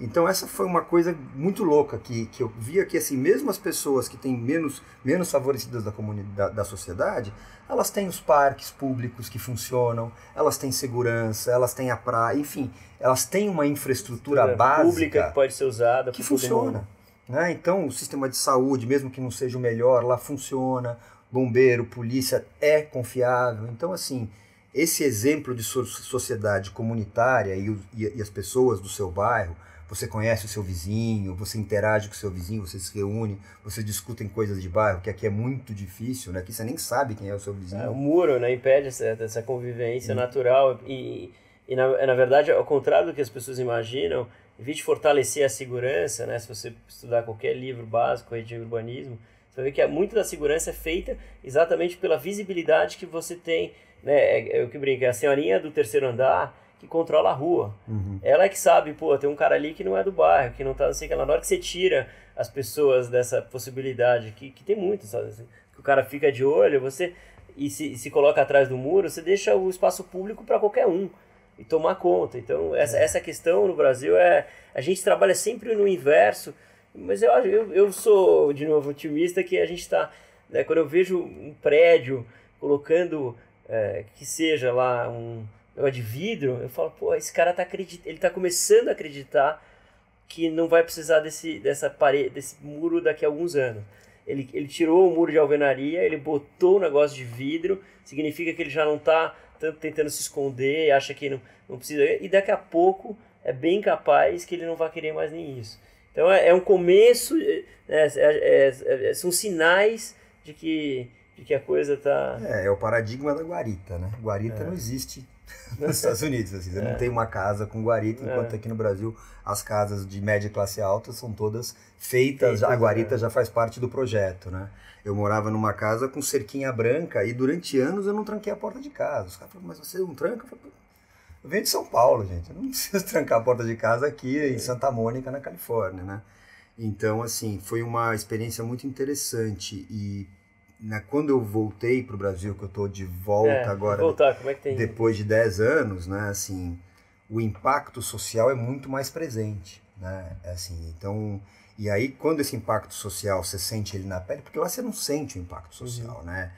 Então essa foi uma coisa muito louca que, que eu via que assim mesmo as pessoas que têm menos menos favorecidas da comunidade da, da sociedade elas têm os parques públicos que funcionam elas têm segurança elas têm a praia enfim elas têm uma infraestrutura é, básica pública que pode ser usada que funciona né? Então, o sistema de saúde, mesmo que não seja o melhor, lá funciona. Bombeiro, polícia é confiável. Então, assim, esse exemplo de sociedade comunitária e, e, e as pessoas do seu bairro, você conhece o seu vizinho, você interage com o seu vizinho, você se reúne, você discutem coisas de bairro, que aqui é muito difícil, né? Aqui você nem sabe quem é o seu vizinho. É, o muro né, impede essa, essa convivência natural e, e na, na verdade, ao contrário do que as pessoas imaginam, de fortalecer a segurança, né, se você estudar qualquer livro básico de urbanismo, você ver que muito da segurança é feita exatamente pela visibilidade que você tem. Né, é, é o que brinca, é a senhorinha do terceiro andar que controla a rua. Uhum. Ela é que sabe, pô, tem um cara ali que não é do bairro, que não tá, não sei o que lá. Na hora que você tira as pessoas dessa possibilidade, que, que tem muito, sabe? Que o cara fica de olho, você e se, se coloca atrás do muro, você deixa o espaço público para qualquer um e tomar conta. Então, essa, é. essa questão no Brasil é. A gente trabalha sempre no inverso, mas eu, eu, eu sou, de novo, otimista que a gente está. Né, quando eu vejo um prédio colocando é, que seja lá um negócio de vidro, eu falo, pô, esse cara tá acreditando, ele tá começando a acreditar que não vai precisar desse, dessa parede, desse muro daqui a alguns anos. Ele, ele tirou o muro de alvenaria, ele botou o negócio de vidro, significa que ele já não está tanto tentando se esconder, acha que não, não precisa. E daqui a pouco é bem capaz que ele não vai querer mais nem isso. Então é, é um começo, é, é, é são sinais de que, de que a coisa está. É, é o paradigma da guarita, né? Guarita não existe nos Estados Unidos. Assim, você não tem uma casa com guarita, enquanto aqui no Brasil as casas de média e classe alta são todas feitas, a guarita já faz parte do projeto, né? Eu morava numa casa com cerquinha branca e durante anos eu não tranquei a porta de casa. Os caras falaram, mas você não tranca? Eu, falei, eu venho de São Paulo, gente. Eu não preciso trancar a porta de casa aqui em Santa Mônica, na Califórnia, né? Então, assim, foi uma experiência muito interessante. E né, quando eu voltei para o Brasil, que eu estou de volta é, agora, voltar, como é que tem? depois de 10 anos, né? Assim, o impacto social é muito mais presente, né? Assim, então e aí, quando esse impacto social você sente ele na pele, porque lá você não sente o impacto social, uhum. né?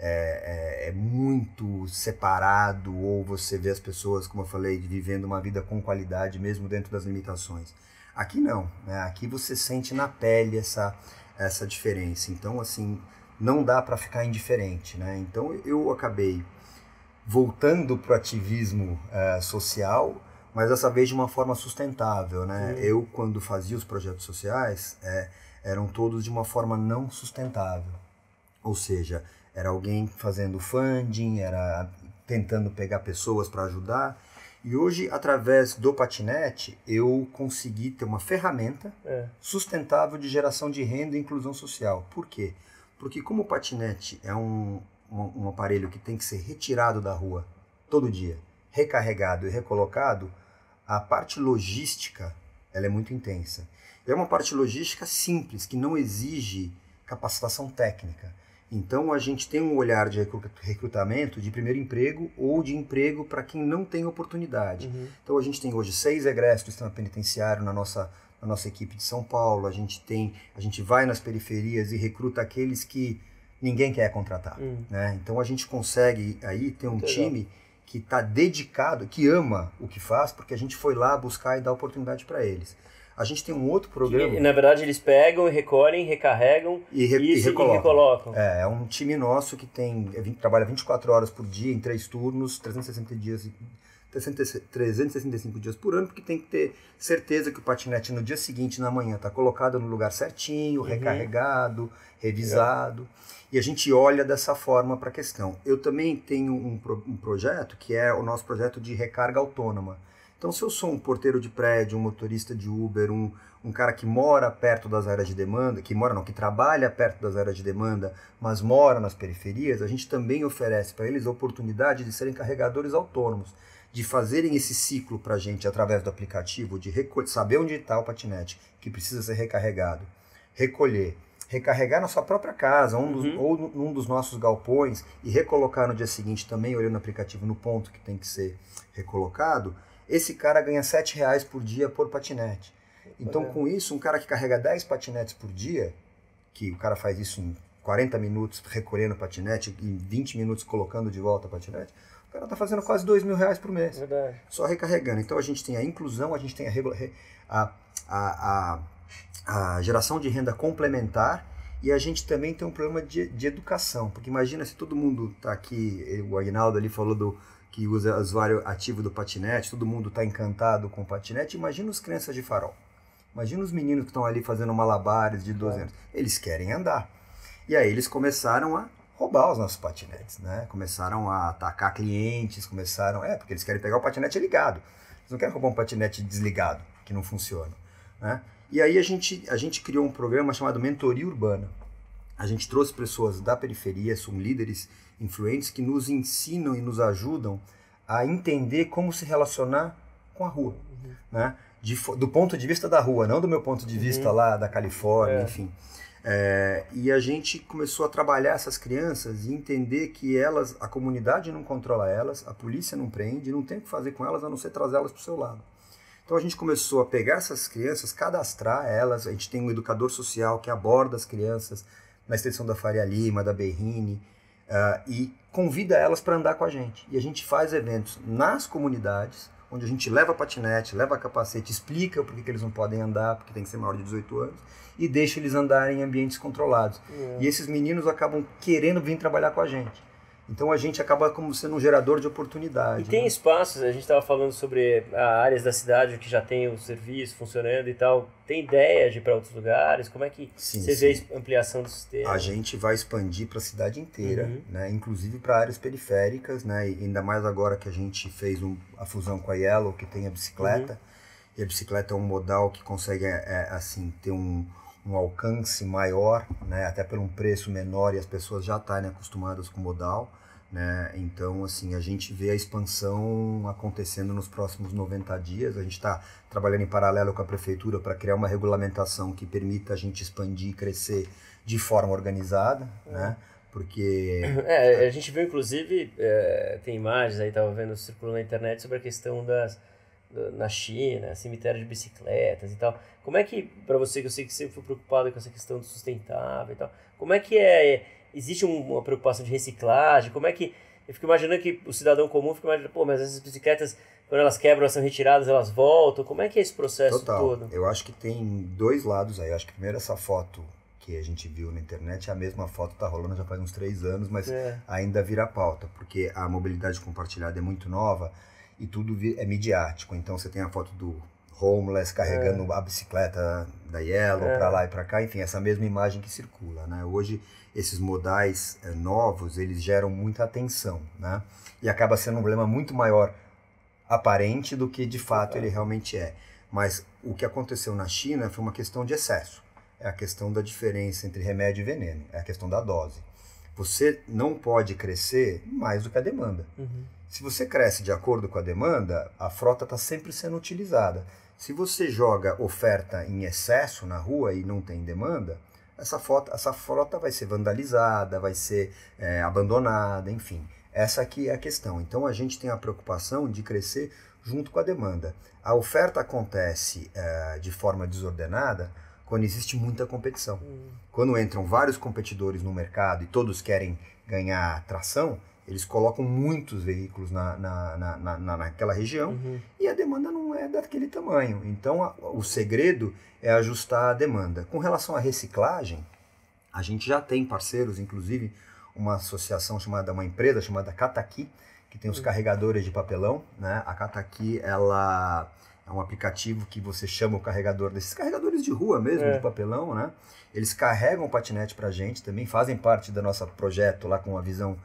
É, é, é, muito separado, ou você vê as pessoas, como eu falei, vivendo uma vida com qualidade, mesmo dentro das limitações. Aqui não, né? Aqui você sente na pele essa, essa diferença. Então, assim, não dá para ficar indiferente, né? Então, eu acabei voltando para o ativismo uh, social mas dessa vez de uma forma sustentável, né? Sim. Eu, quando fazia os projetos sociais, é, eram todos de uma forma não sustentável. Ou seja, era alguém fazendo funding, era tentando pegar pessoas para ajudar. E hoje, através do patinete, eu consegui ter uma ferramenta é. sustentável de geração de renda e inclusão social. Por quê? Porque como o patinete é um, um, um aparelho que tem que ser retirado da rua todo dia, recarregado e recolocado, a parte logística ela é muito intensa. É uma parte logística simples, que não exige capacitação técnica. Então a gente tem um olhar de recrutamento de primeiro emprego ou de emprego para quem não tem oportunidade. Uhum. Então a gente tem hoje seis egressos do sistema penitenciário na nossa, na nossa equipe de São Paulo. A gente tem, a gente vai nas periferias e recruta aqueles que ninguém quer contratar. Hum. Né? Então a gente consegue aí ter um Muito time que está dedicado, que ama o que faz, porque a gente foi lá buscar e dar oportunidade para eles. A gente tem um outro programa. Que, na verdade, eles pegam e recolhem, recarregam e, re, e, isso, recolocam. e recolocam. É, é um time nosso que tem é, trabalha 24 horas por dia, em três turnos, 360 dias, 365 dias por ano, porque tem que ter certeza que o patinete no dia seguinte, na manhã, está colocado no lugar certinho, Uhum. recarregado, revisado. E a gente olha dessa forma para a questão. Eu também tenho um, pro- um projeto que é o nosso projeto de recarga autônoma. Então, se eu sou um porteiro de prédio, um motorista de Uber, um, um cara que mora perto das áreas de demanda, que mora não, que trabalha perto das áreas de demanda, mas mora nas periferias, a gente também oferece para eles a oportunidade de serem carregadores autônomos, de fazerem esse ciclo para a gente através do aplicativo, de saber onde está o patinete, que precisa ser recarregado, recolher, recarregar na sua própria casa, um dos- Uhum. ou num dos nossos galpões, e recolocar no dia seguinte também, olhando no aplicativo no ponto que tem que ser recolocado, esse cara ganha 7 reais por dia por patinete. Então, Olha. com isso, um cara que carrega 10 patinetes por dia, que o cara faz isso em 40 minutos recolhendo o patinete, em 20 minutos colocando de volta o patinete, o cara está fazendo quase 2 mil reais por mês, Verdade. só recarregando. Então, a gente tem a inclusão, a gente tem a, a, a, a geração de renda complementar e a gente também tem um problema de, de educação, porque imagina se todo mundo está aqui, o Agnaldo ali falou do que usa usuário ativo do patinete, todo mundo está encantado com o patinete, imagina os crianças de farol. Imagina os meninos que estão ali fazendo malabares de 12 É. anos. Eles querem andar. E aí eles começaram a roubar os nossos patinetes, né? Começaram a atacar clientes, começaram... É, porque eles querem pegar o patinete ligado. Eles não querem roubar um patinete desligado, que não funciona, né? E aí a gente, a gente criou um programa chamado Mentoria Urbana. A gente trouxe pessoas da periferia, são líderes influentes que nos ensinam e nos ajudam a entender como se relacionar com a rua, né? De do ponto de vista da rua, não do meu ponto de vista Uhum. lá da Califórnia, É. enfim. É, e a gente começou a trabalhar essas crianças e entender que elas, a comunidade não controla elas, a polícia não prende, não tem o que fazer com elas a não ser trazê-las para o seu lado. Então a gente começou a pegar essas crianças, cadastrar elas, a gente tem um educador social que aborda as crianças na extensão da Faria Lima, da Berrine, ah, e convida elas para andar com a gente. E a gente faz eventos nas comunidades, onde a gente leva patinete, leva capacete, explica por que que eles não podem andar, porque tem que ser maior de 18 anos, e deixa eles andarem em ambientes controlados. É. E esses meninos acabam querendo vir trabalhar com a gente. Então a gente acaba como sendo um gerador de oportunidade. E tem né? espaços, a gente estava falando sobre áreas da cidade que já tem o serviço funcionando e tal. Tem ideia de ir para outros lugares? Como é que Sim, você sim. vê a ampliação do sistema? A gente vai expandir para a cidade inteira, Uhum. né? inclusive para áreas periféricas, né? e ainda mais agora que a gente fez um- a fusão com a Yellow, que tem a bicicleta. Uhum. E a bicicleta é um modal que consegue é, é, assim ter um, um alcance maior, né? até por um preço menor e as pessoas já estarem acostumadas com modal. Né? Então, assim, a gente vê a expansão acontecendo nos próximos 90 dias. A gente está trabalhando em paralelo com a prefeitura para criar uma regulamentação que permita a gente expandir e crescer de forma organizada, né? Porque É, a gente viu inclusive, é, tem imagens aí, tava vendo circulando na internet sobre a questão das da- na China, cemitério de bicicletas e tal. Como é que, para você que eu sei que sempre foi preocupado com essa questão do sustentável e tal, como é que é, existe um- uma preocupação de reciclagem? Como é que, eu fico imaginando que o cidadão comum fica imaginando, pô, mas essas bicicletas, quando elas quebram, elas são retiradas, elas voltam, como é que é esse processo Total. todo? Eu acho que tem dois lados aí. Eu acho que primeiro essa foto que a gente viu na internet é a mesma foto que tá rolando já faz uns três anos, mas É, ainda vira pauta, porque a mobilidade compartilhada é muito nova e tudo é midiático. Então você tem a foto do homeless carregando a bicicleta da Yellow É. para lá e para cá, enfim, essa mesma imagem que circula, né? Hoje esses modais eh, novos, eles geram muita atenção, né? E acaba sendo um problema muito maior aparente do que de fato ele realmente é. Mas o que aconteceu na China foi uma questão de excesso. É a questão da diferença entre remédio e veneno, é a questão da dose. Você não pode crescer mais do que a demanda. uhum. Se você cresce de acordo com a demanda, a frota está sempre sendo utilizada. Se você joga oferta em excesso na rua e não tem demanda, essa frota, essa frota vai ser vandalizada, vai ser é, abandonada, enfim. Essa aqui é a questão. Então a gente tem a preocupação de crescer junto com a demanda. A oferta acontece é, de forma desordenada quando existe muita competição. Uhum. Quando entram vários competidores no mercado e todos querem ganhar tração, eles colocam muitos veículos na, na, na, na naquela região uhum. e a demanda não é daquele tamanho. Então, a, o segredo é ajustar a demanda. Com relação à reciclagem, a gente já tem parceiros, inclusive uma associação chamada, uma empresa chamada Kataki, que tem os uhum. carregadores de papelão. Né? A Kataki, ela é um aplicativo que você chama o carregador desses carregadores de rua mesmo, é. de papelão, né? Eles carregam o patinete pra gente, também fazem parte do nosso projeto lá com a visão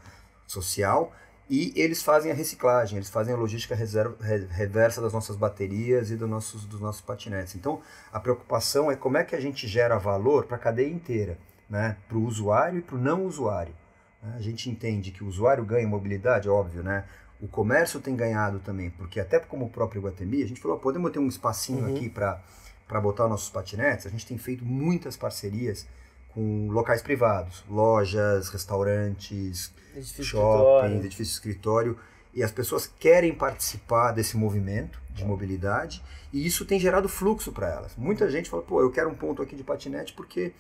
social e eles fazem a reciclagem, eles fazem a logística reserva, reversa das nossas baterias e do nossos, dos nossos patinetes. Então, a preocupação é como é que a gente gera valor para a cadeia inteira, né? para o usuário e para o não usuário. Né? A gente entende que o usuário ganha mobilidade, óbvio, né? o comércio tem ganhado também, porque até como o próprio Guatemi, a gente falou, podemos ter um espacinho uhum. aqui para botar nossos patinetes, a gente tem feito muitas parcerias com locais privados, lojas, restaurantes, edifício shoppings, edifício de escritório, e as pessoas querem participar desse movimento de mobilidade, e isso tem gerado fluxo para elas. Muita gente fala, pô, eu quero um ponto aqui de patinete porque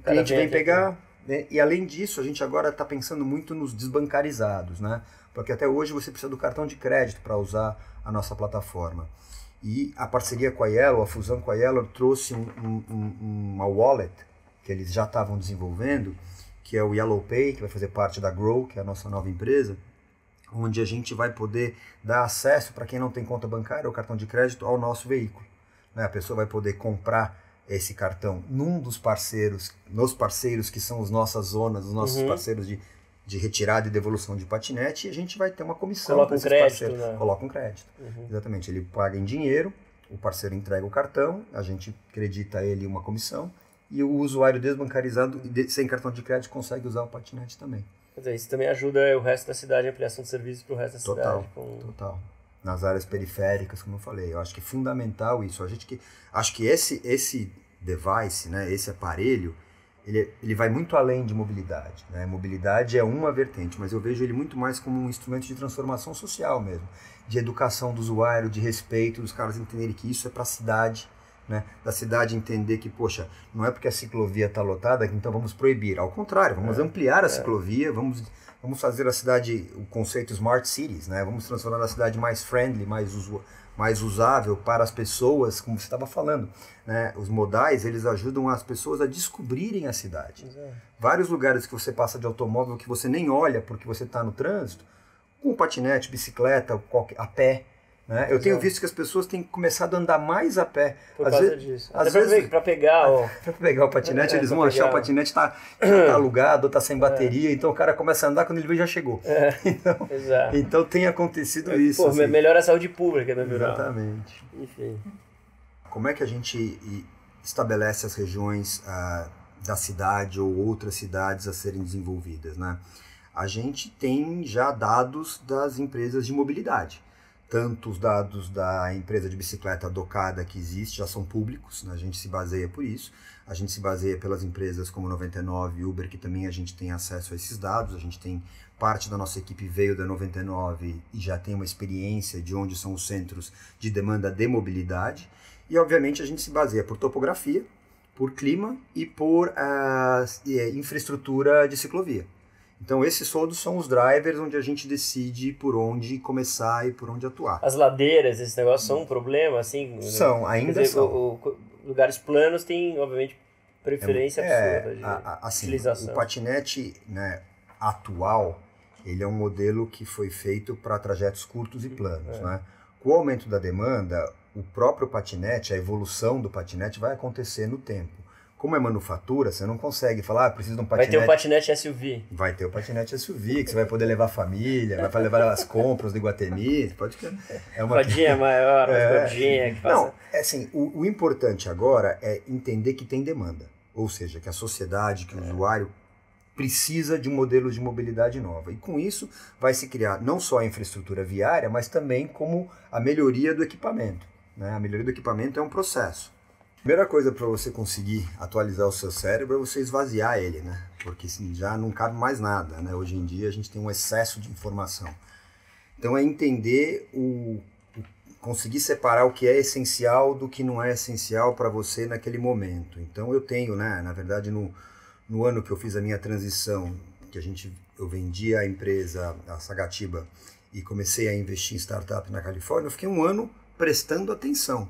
o cliente vem pegar, né? e além disso, a gente agora está pensando muito nos desbancarizados, né? Porque até hoje você precisa do cartão de crédito para usar a nossa plataforma. E a parceria com a Yellow, a fusão com a Yellow, trouxe um, um, um, uma wallet que eles já estavam desenvolvendo, que é o Yellow Pay, que vai fazer parte da Grow, que é a nossa nova empresa, onde a gente vai poder dar acesso para quem não tem conta bancária ou cartão de crédito ao nosso veículo. Né? A pessoa vai poder comprar esse cartão num dos parceiros, nos parceiros que são as nossas zonas, os nossos uhum. parceiros de, de retirada e devolução de patinete, e a gente vai ter uma comissão. Coloca um crédito. Né? Coloca um crédito. Uhum. Exatamente. Ele paga em dinheiro, o parceiro entrega o cartão, a gente acredita a ele uma comissão e o usuário desbancarizado sem cartão de crédito consegue usar o patinete também. Quer dizer, isso também ajuda o resto da cidade, a ampliação de serviços para o resto da total, cidade. Com... Total, Nas áreas periféricas, como eu falei. Eu acho que é fundamental isso. A gente que, acho que esse, esse device, né, esse aparelho, ele, ele vai muito além de mobilidade. Né? Mobilidade é uma vertente, mas eu vejo ele muito mais como um instrumento de transformação social mesmo. De educação do usuário, de respeito, dos caras entenderem que isso é para a cidade né, da cidade entender que, poxa, não é porque a ciclovia está lotada que então vamos proibir. Ao contrário, vamos é, ampliar a é. ciclovia, vamos, vamos fazer a cidade, o conceito Smart Cities, né, vamos transformar a cidade mais friendly, mais, usu, mais usável para as pessoas, como você estava falando. Né, os modais, eles ajudam as pessoas a descobrirem a cidade. É. Vários lugares que você passa de automóvel que você nem olha porque você está no trânsito, com patinete, bicicleta, a pé, né? Eu tenho visto que as pessoas têm começado a andar mais a pé. Por às causa vezes, disso. Até às vezes, para pegar o... Para pegar o patinete, é, eles vão achar o patinete está tá alugado, está sem é. bateria, é. então o cara começa a andar quando ele vê já chegou. É. Então, Exato. então tem acontecido isso. Pô, assim. melhora a saúde pública, né, Viral? Exatamente. Enfim. Como é que a gente estabelece as regiões ah, da cidade ou outras cidades a serem desenvolvidas, né? A gente tem já dados das empresas de mobilidade tanto os dados da empresa de bicicleta docada que existe já são públicos, né? a gente se baseia por isso. A gente se baseia pelas empresas como 99 e Uber, que também a gente tem acesso a esses dados. A gente tem parte da nossa equipe veio da 99 e já tem uma experiência de onde são os centros de demanda de mobilidade. E, obviamente, a gente se baseia por topografia, por clima e por uh, infraestrutura de ciclovia. Então esses todos são os drivers onde a gente decide por onde começar e por onde atuar. As ladeiras, esses negócios são um problema, assim? São, ainda dizer, são. O, o, lugares planos têm, obviamente, preferência é, absurda de a, a, assim, utilização. O patinete né, atual, ele é um modelo que foi feito para trajetos curtos e planos, é. né? Com o aumento da demanda, o próprio patinete, a evolução do patinete vai acontecer no tempo como é manufatura, você não consegue falar, ah, preciso de um patinete. Vai ter um patinete SUV. Vai ter o um patinete SUV, que você vai poder levar a família, vai levar as compras do Iguatemi, pode é uma Rodinha maior, é... rodinha que passa... Não, é assim, o, o, importante agora é entender que tem demanda. Ou seja, que a sociedade, que o é. usuário precisa de um modelo de mobilidade nova. E com isso vai se criar não só a infraestrutura viária, mas também como a melhoria do equipamento. Né? A melhoria do equipamento é um processo. Primeira coisa para você conseguir atualizar o seu cérebro é você esvaziar ele, né? Porque assim, já não cabe mais nada, né? Hoje em dia a gente tem um excesso de informação. Então é entender o, conseguir separar o que é essencial do que não é essencial para você naquele momento. Então eu tenho, né, na verdade, no, no ano que eu fiz a minha transição, que a gente eu vendi a empresa, a Sagatiba, e comecei a investir em startup na Califórnia, eu fiquei um ano prestando atenção.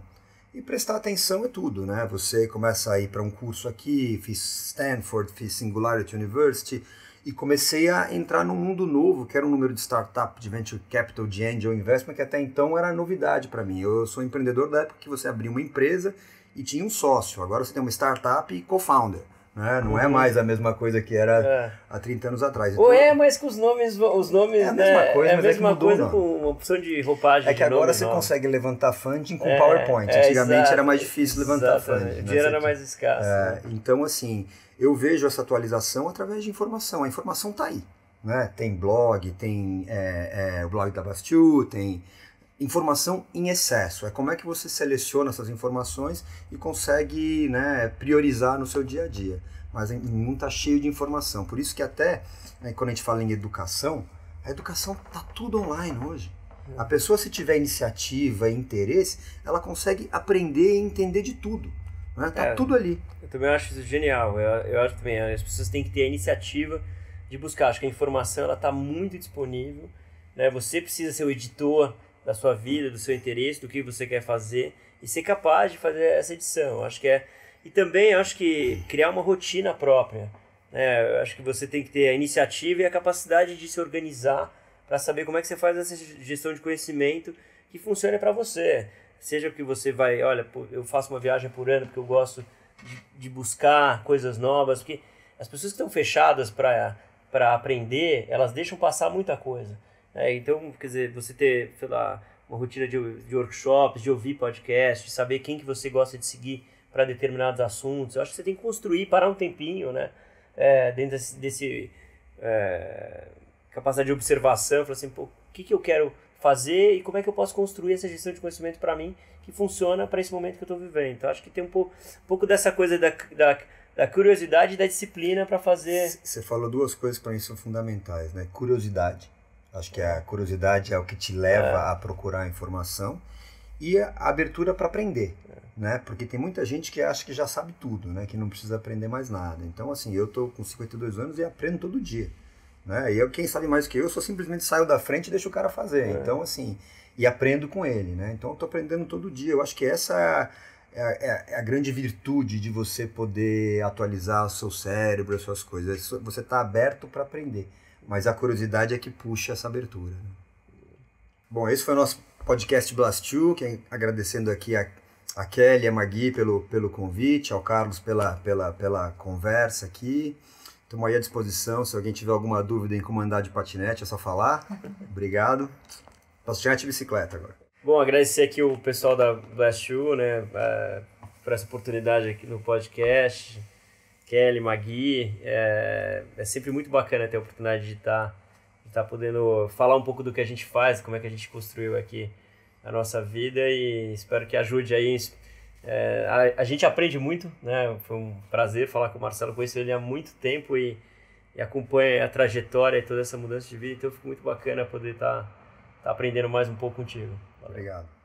E prestar atenção é tudo, né? Você começa a ir para um curso aqui, fiz Stanford, fiz Singularity University, e comecei a entrar num mundo novo, que era um número de startup, de venture capital, de angel investment, que até então era novidade para mim. Eu sou empreendedor da época que você abria uma empresa e tinha um sócio. Agora você tem uma startup e co-founder. Né? Não é é mais a mesma coisa que era é. há 30 anos atrás. Então, Ou é, mas com os nomes, os nomes é a mesma né? coisa, é a mesma é mudou, coisa não. com opção de roupagem. É que agora você consegue levantar funding com é, PowerPoint. É, Antigamente era mais difícil levantar exatamente. funding. O dinheiro era mais escasso. Né? Então, assim, eu vejo essa atualização através de informação. A informação está aí. Né? Tem blog, tem o blog da Bastiu, tem informação em excesso. É como é que você seleciona essas informações e consegue né, priorizar no seu dia a dia. Mas o mundo está cheio de informação. Por isso que até né, quando a gente fala em educação, a educação está tudo online hoje. A pessoa, se tiver iniciativa e interesse, ela consegue aprender e entender de tudo. Né? Tá é, tudo ali. Eu também acho isso genial. Eu, eu acho também, as pessoas têm que ter a iniciativa de buscar. Acho que a informação ela está muito disponível. Né? Você precisa ser o editor da sua vida, do seu interesse, do que você quer fazer e ser capaz de fazer essa edição. Acho que é e também acho que criar uma rotina própria. Né? Acho que você tem que ter a iniciativa e a capacidade de se organizar para saber como é que você faz essa gestão de conhecimento que funcione para você. Seja que você vai, olha, eu faço uma viagem por ano porque eu gosto de, de buscar coisas novas, porque as pessoas que estão fechadas para aprender, elas deixam passar muita coisa. É, então, quer dizer, você ter, sei lá, uma rotina de, de workshops, de ouvir podcast, de saber quem que você gosta de seguir para determinados assuntos. Eu acho que você tem que construir, parar um tempinho, né? É, dentro desse, desse é, capacidade de observação, falar assim, pô, o que, que eu quero fazer e como é que eu posso construir essa gestão de conhecimento para mim que funciona para esse momento que eu estou vivendo. Então, acho que tem um pouco, um pouco dessa coisa da, da, da curiosidade e da disciplina para fazer. Você falou duas coisas que para mim são fundamentais, né? Curiosidade Acho que a curiosidade é o que te leva é. a procurar informação e a abertura para aprender, é. né? Porque tem muita gente que acha que já sabe tudo, né? Que não precisa aprender mais nada. Então, assim, eu tô com 52 anos e aprendo todo dia, né? E eu, quem sabe mais que eu, eu só simplesmente saio da frente e deixo o cara fazer. É. Então, assim, e aprendo com ele, né? Então, eu tô aprendendo todo dia. Eu acho que essa é a, é, é a, grande virtude de você poder atualizar o seu cérebro, as suas coisas. Você tá aberto para aprender. Mas a curiosidade é que puxa essa abertura. Né? Bom, esse foi o nosso podcast Blast 2, que, agradecendo aqui a, a Kelly a Magui pelo, pelo convite, ao Carlos pela, pela, pela conversa aqui. Estamos aí à disposição. Se alguém tiver alguma dúvida em como andar de patinete, é só falar. Obrigado. Patinete e bicicleta agora. Bom, agradecer aqui o pessoal da Blast 2, né, é, por essa oportunidade aqui no podcast. Kelly, Magui. É, é sempre muito bacana ter a oportunidade de estar tá, de tá podendo falar um pouco do que a gente faz, como é que a gente construiu aqui a nossa vida e espero que ajude aí. É, a, a, gente aprende muito, né? Foi um prazer falar com o Marcelo, conheço ele há muito tempo e, e acompanha a trajetória e toda essa mudança de vida, então fico muito bacana poder estar tá, tá aprendendo mais um pouco contigo. Valeu. Obrigado.